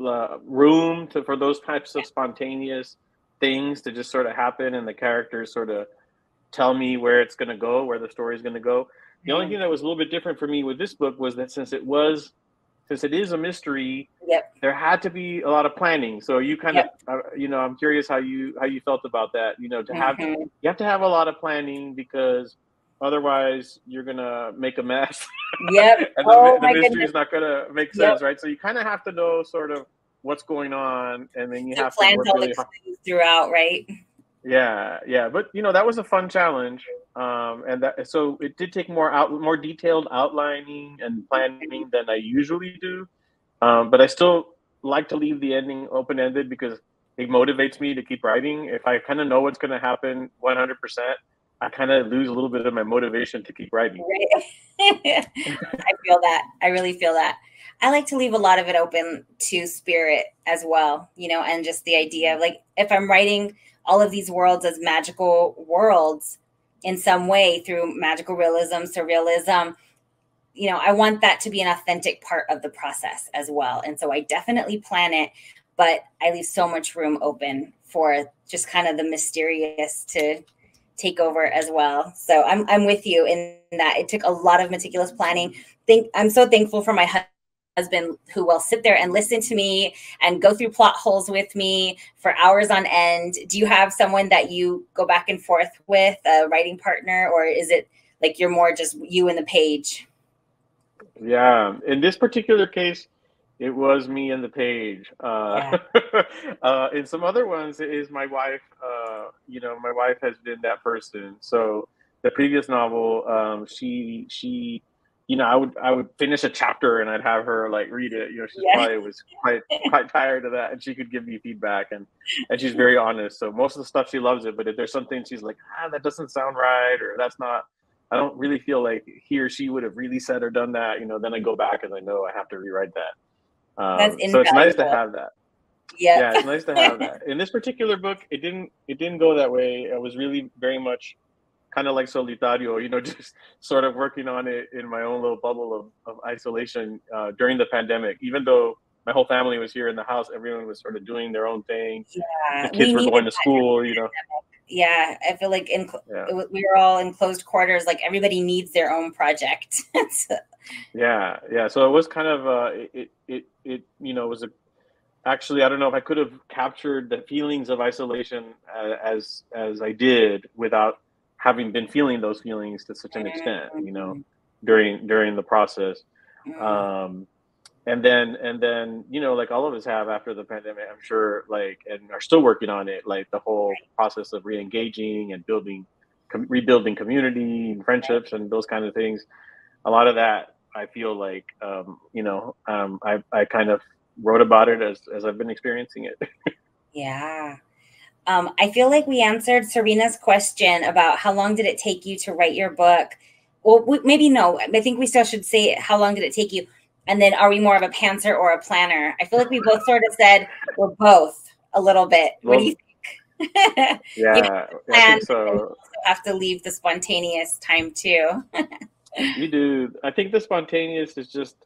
uh, room to for those types of spontaneous things to just sort of happen, and the characters sort of tell me where it's going to go, where the story is going to go. The only thing that was a little bit different for me with this book was that since it was since it is a mystery, yep. there had to be a lot of planning. So you kind yep. of, uh, you know, I'm curious how you how you felt about that. You know, to have mm-hmm. you have to have a lot of planning because otherwise you're gonna make a mess. Yep. and the, oh, the mystery goodness. is not gonna make sense, yep. right? So you kind of have to know sort of what's going on, and then you have to work really hard. throughout, right? Yeah, yeah, but you know that was a fun challenge, um, and that so it did take more out more detailed outlining and planning than I usually do, um, but I still like to leave the ending open ended because it motivates me to keep writing. If I kind of know what's going to happen one hundred percent, I kind of lose a little bit of my motivation to keep writing. I feel that. I really feel that. I like to leave a lot of it open to spirit as well, you know, and just the idea of like if I'm writing all of these worlds as magical worlds in some way through magical realism, surrealism. You know, I want that to be an authentic part of the process as well. And so I definitely plan it, but I leave so much room open for just kind of the mysterious to take over as well. So I'm I'm with you in that it took a lot of meticulous planning. Think I'm so thankful for my husband who will sit there and listen to me and go through plot holes with me for hours on end. Do you have someone that you go back and forth with, a writing partner, or is it like you're more just you and the page? Yeah, in this particular case, it was me and the page. Uh, yeah. uh, in some other ones, it is my wife. Uh, you know, my wife has been that person. So the previous novel, um, she she you know, I would I would finish a chapter and I'd have her like read it. You know, she yeah. probably was quite quite tired of that, and she could give me feedback, and and she's very honest. So most of the stuff she loves it, but if there's something she's like, ah, that doesn't sound right, or that's not, I don't really feel like he or she would have really said or done that. You know, then I go back and I know I have to rewrite that. Um, so it's nice to have that. Yeah, yeah, it's nice to have that. In this particular book, it didn't it didn't go that way. I was really very much kind of like Solitario, you know, just sort of working on it in my own little bubble of, of isolation uh, during the pandemic. Even though my whole family was here in the house, everyone was sort of doing their own thing. Yeah, the kids we were going to school, you know. Yeah, I feel like in yeah. we were all in closed quarters. Like everybody needs their own project. so. Yeah, yeah. So it was kind of uh, it, it it you know was a actually I don't know if I could have captured the feelings of isolation uh, as as I did without having been feeling those feelings to such an extent, you know, mm-hmm. during during the process. Mm-hmm. Um, and then and then you know like all of us have after the pandemic i'm sure like and are still working on it like the whole process of re-engaging and building com- rebuilding community and friendships and those kind of things a lot of that i feel like um, you know um, I, I kind of wrote about it as, as i've been experiencing it yeah um, I feel like we answered Serena's question about how long did it take you to write your book. Well, we, maybe no. I think we still should say how long did it take you, and then are we more of a pantser or a planner? I feel like we both sort of said we're both a little bit. Well, what do you think? yeah, I think so. Have to leave the spontaneous time too. you do. I think the spontaneous is just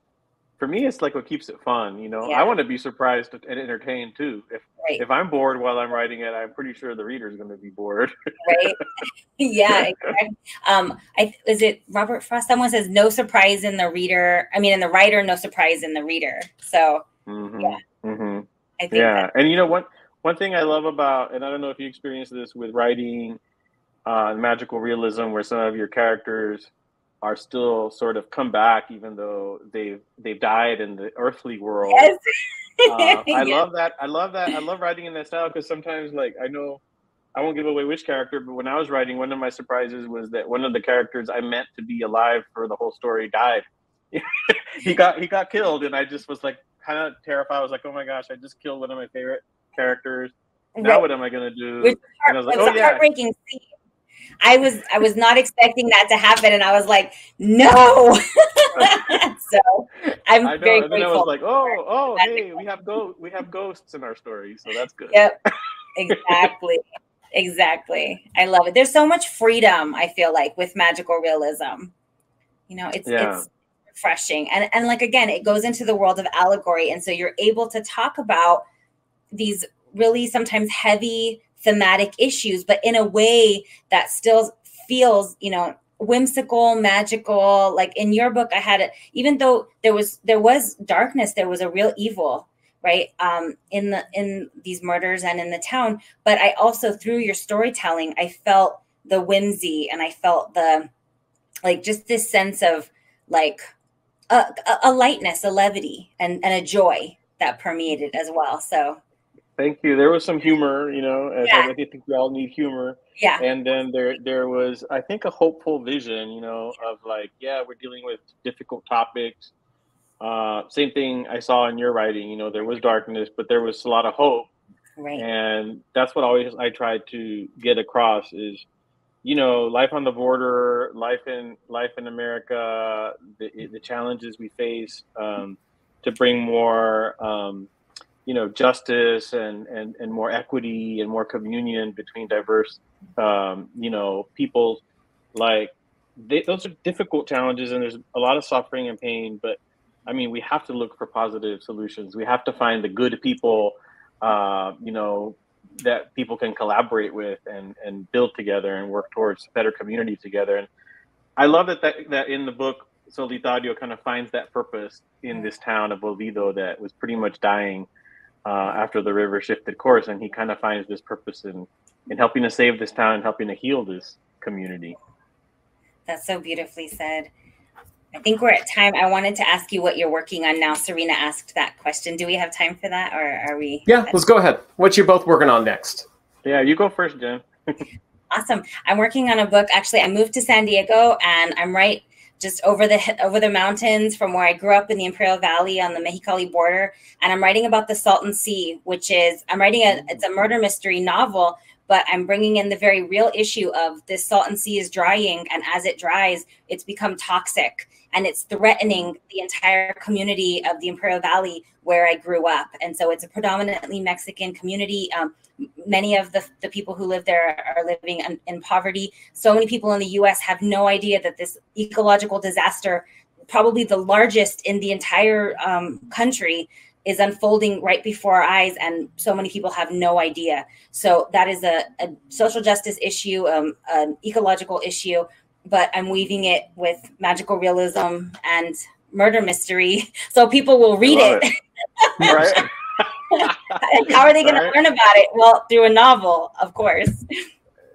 for me, it's like what keeps it fun. You know, Yeah. I want to be surprised and entertained too. If Right. if I'm bored while I'm writing it, I'm pretty sure the reader's going to be bored. right? yeah, exactly. Um, I is it Robert Frost? Someone says no surprise in the reader. I mean, in the writer, no surprise in the reader. So hmm Yeah. hmm I think Yeah, that, and you know one one thing I love about, and I don't know if you experience this with writing uh, magical realism, where some of your characters are still sort of come back, even though they've they've died in the earthly world. yes. Uh, I love that. I love that. I love writing in that style because sometimes, like, I know I won't give away which character, but when I was writing, one of my surprises was that one of the characters I meant to be alive for the whole story died. he got he got killed, and I just was like kind of terrified. I was like, oh my gosh, I just killed one of my favorite characters. Now what am I gonna do? Which And I was like, oh a yeah. heartbreaking scene. I was I was not expecting that to happen, and I was like, no. so I'm I know, very and then I grateful. was like, oh, oh, hey, we have go, we have ghosts in our story, so that's good. Yep. Exactly. exactly. I love it. There's so much freedom, I feel like, with magical realism. You know, it's Yeah. it's refreshing. And and like again, it goes into the world of allegory. And so you're able to talk about these really sometimes heavy thematic issues, but in a way that still feels, you know, whimsical, magical. Like in your book, I had it, even though there was there was darkness, there was a real evil right um in the in these murders and in the town but i also through your storytelling i felt the whimsy and i felt the like just this sense of like a, a- lightness a levity and, and a joy that permeated as well so Thank you. There was some humor, you know. as Yeah. I think we all need humor. yeah and then there there was i think a hopeful vision you know of like yeah we're dealing with difficult topics uh same thing i saw in your writing you know there was darkness but there was a lot of hope right and that's what always i tried to get across is you know life on the border life in life in america the, the challenges we face um, to bring more um, you know justice and, and and more equity and more communion between diverse um, you know people. Like they, those are difficult challenges and there's a lot of suffering and pain but i mean we have to look for positive solutions. We have to find the good people uh, you know that people can collaborate with and and build together and work towards better community together. And i love that that, that in the book solitario kind of finds that purpose in this town of Olvido that was pretty much dying uh, after the river shifted course and he kind of finds this purpose in in helping to save this town and helping to heal this community that's so beautifully said i think we're at time i wanted to ask you what you're working on now serena asked that question do we have time for that or are we Yeah, let's go ahead. What you both working on next? yeah you go first jenn Awesome. I'm working on a book. Actually, I moved to San Diego and I'm right just over the over the mountains from where I grew up in the Imperial Valley on the Mexicali border. And I'm writing about the Salton Sea, which is I'm writing a it's a murder mystery novel, but I'm bringing in the very real issue of this Salton Sea is drying, and as it dries, it's become toxic and it's threatening the entire community of the Imperial Valley where I grew up. And so it's a predominantly Mexican community. Um, many of the, the people who live there are living in, in poverty. So many people in the US have no idea that this ecological disaster, probably the largest in the entire um, country, is unfolding right before our eyes. And so many people have no idea. So that is a, a social justice issue, um, an ecological issue, but I'm weaving it with magical realism and murder mystery. So people will read Love it. right And How are they going Right. to learn about it? Well, through a novel, of course.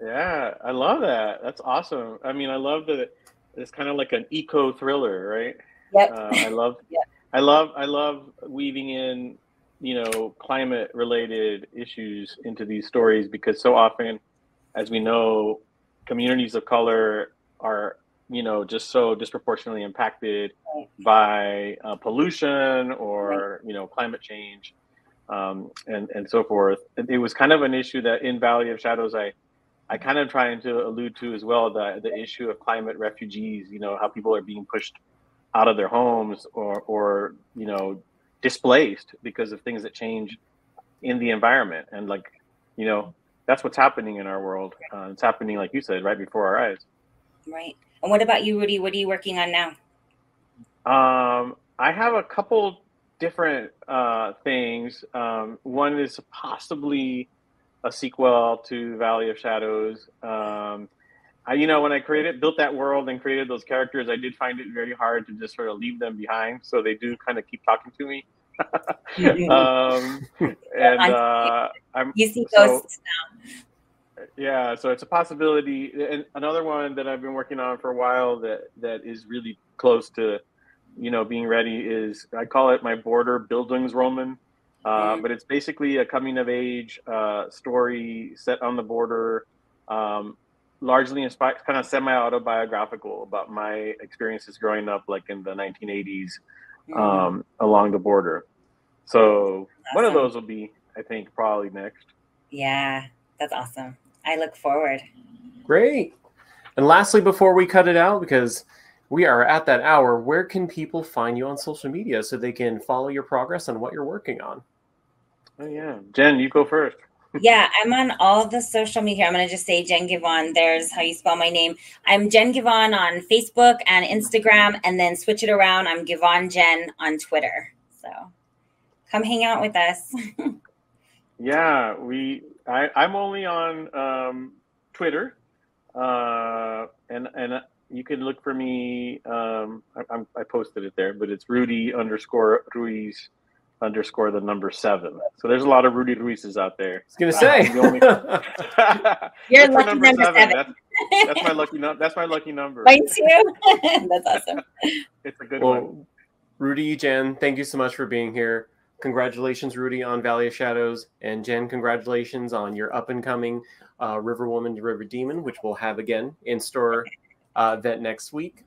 yeah i love that that's awesome i mean i love that it's kind of like an eco thriller right Yep. uh, I love, Yeah. I love, I love weaving in, you know, climate related issues into these stories because so often, as we know, communities of color are, you know, just so disproportionately impacted by uh, pollution or you know climate change, um, and and so forth. It was kind of an issue that in Valley of Shadows I. I kind of trying to allude to as well the the issue of climate refugees. You know how people are being pushed out of their homes or or you know displaced because of things that change in the environment and like you know that's what's happening in our world uh, it's happening like you said right before our eyes Right. And what about you, Rudy? What are you working on now? um I have a couple different uh, things. Um, one is possibly a sequel to Valley of Shadows. Um, I, you know, when I created, built that world and created those characters, I did find it very hard to just sort of leave them behind. So they do kind of keep talking to me. um, and uh, I'm you see so- ghosts now. yeah, so it's a possibility. And another one that I've been working on for a while that that is really close to, you know, being ready is I call it my border Bildungsroman. Uh, Mhm. but it's basically a coming of age uh, story set on the border, um, largely inspired, kind of semi autobiographical about my experiences growing up, like in the 1980s, Mhm. um, along the border. So one of those will be, I think, probably next. yeah, that's awesome. I look forward. Great. And lastly, before we cut it out, because we are at that hour, where can people find you on social media so they can follow your progress on what you're working on? Oh yeah, Jenn, you go first. yeah, I'm on all the social media. I'm going to just say Jenn Givhan. There's how you spell my name. I'm Jenn Givhan on Facebook and Instagram, and then switch it around. I'm Givhan Jenn on Twitter. So come hang out with us. Yeah, we. I, I'm only on um, Twitter, uh, and and you can look for me. Um, I, I'm, I posted it there, but it's Rudy underscore Ruiz underscore the number seven. So there's a lot of Rudy Ruiz's out there. I was gonna say. The only- You're lucky number seven. That's, that's my lucky number. That's my lucky number. Mine too. that's awesome. It's a good one. Rudy, Jenn, thank you so much for being here. Congratulations, Rudy, on Valley of Shadows, and Jenn, congratulations on your up and coming uh, River Woman to River Demon, which we'll have again in store uh, that next week.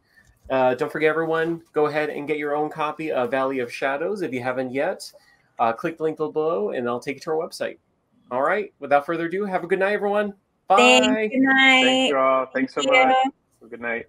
Uh, don't forget, everyone, go ahead and get your own copy of Valley of Shadows if you haven't yet. Uh, click the link below, and I'll take you to our website. All right. Without further ado, have a good night, everyone. Bye. Thanks. Good night. Thank you all. Thanks so Thank much. Good night.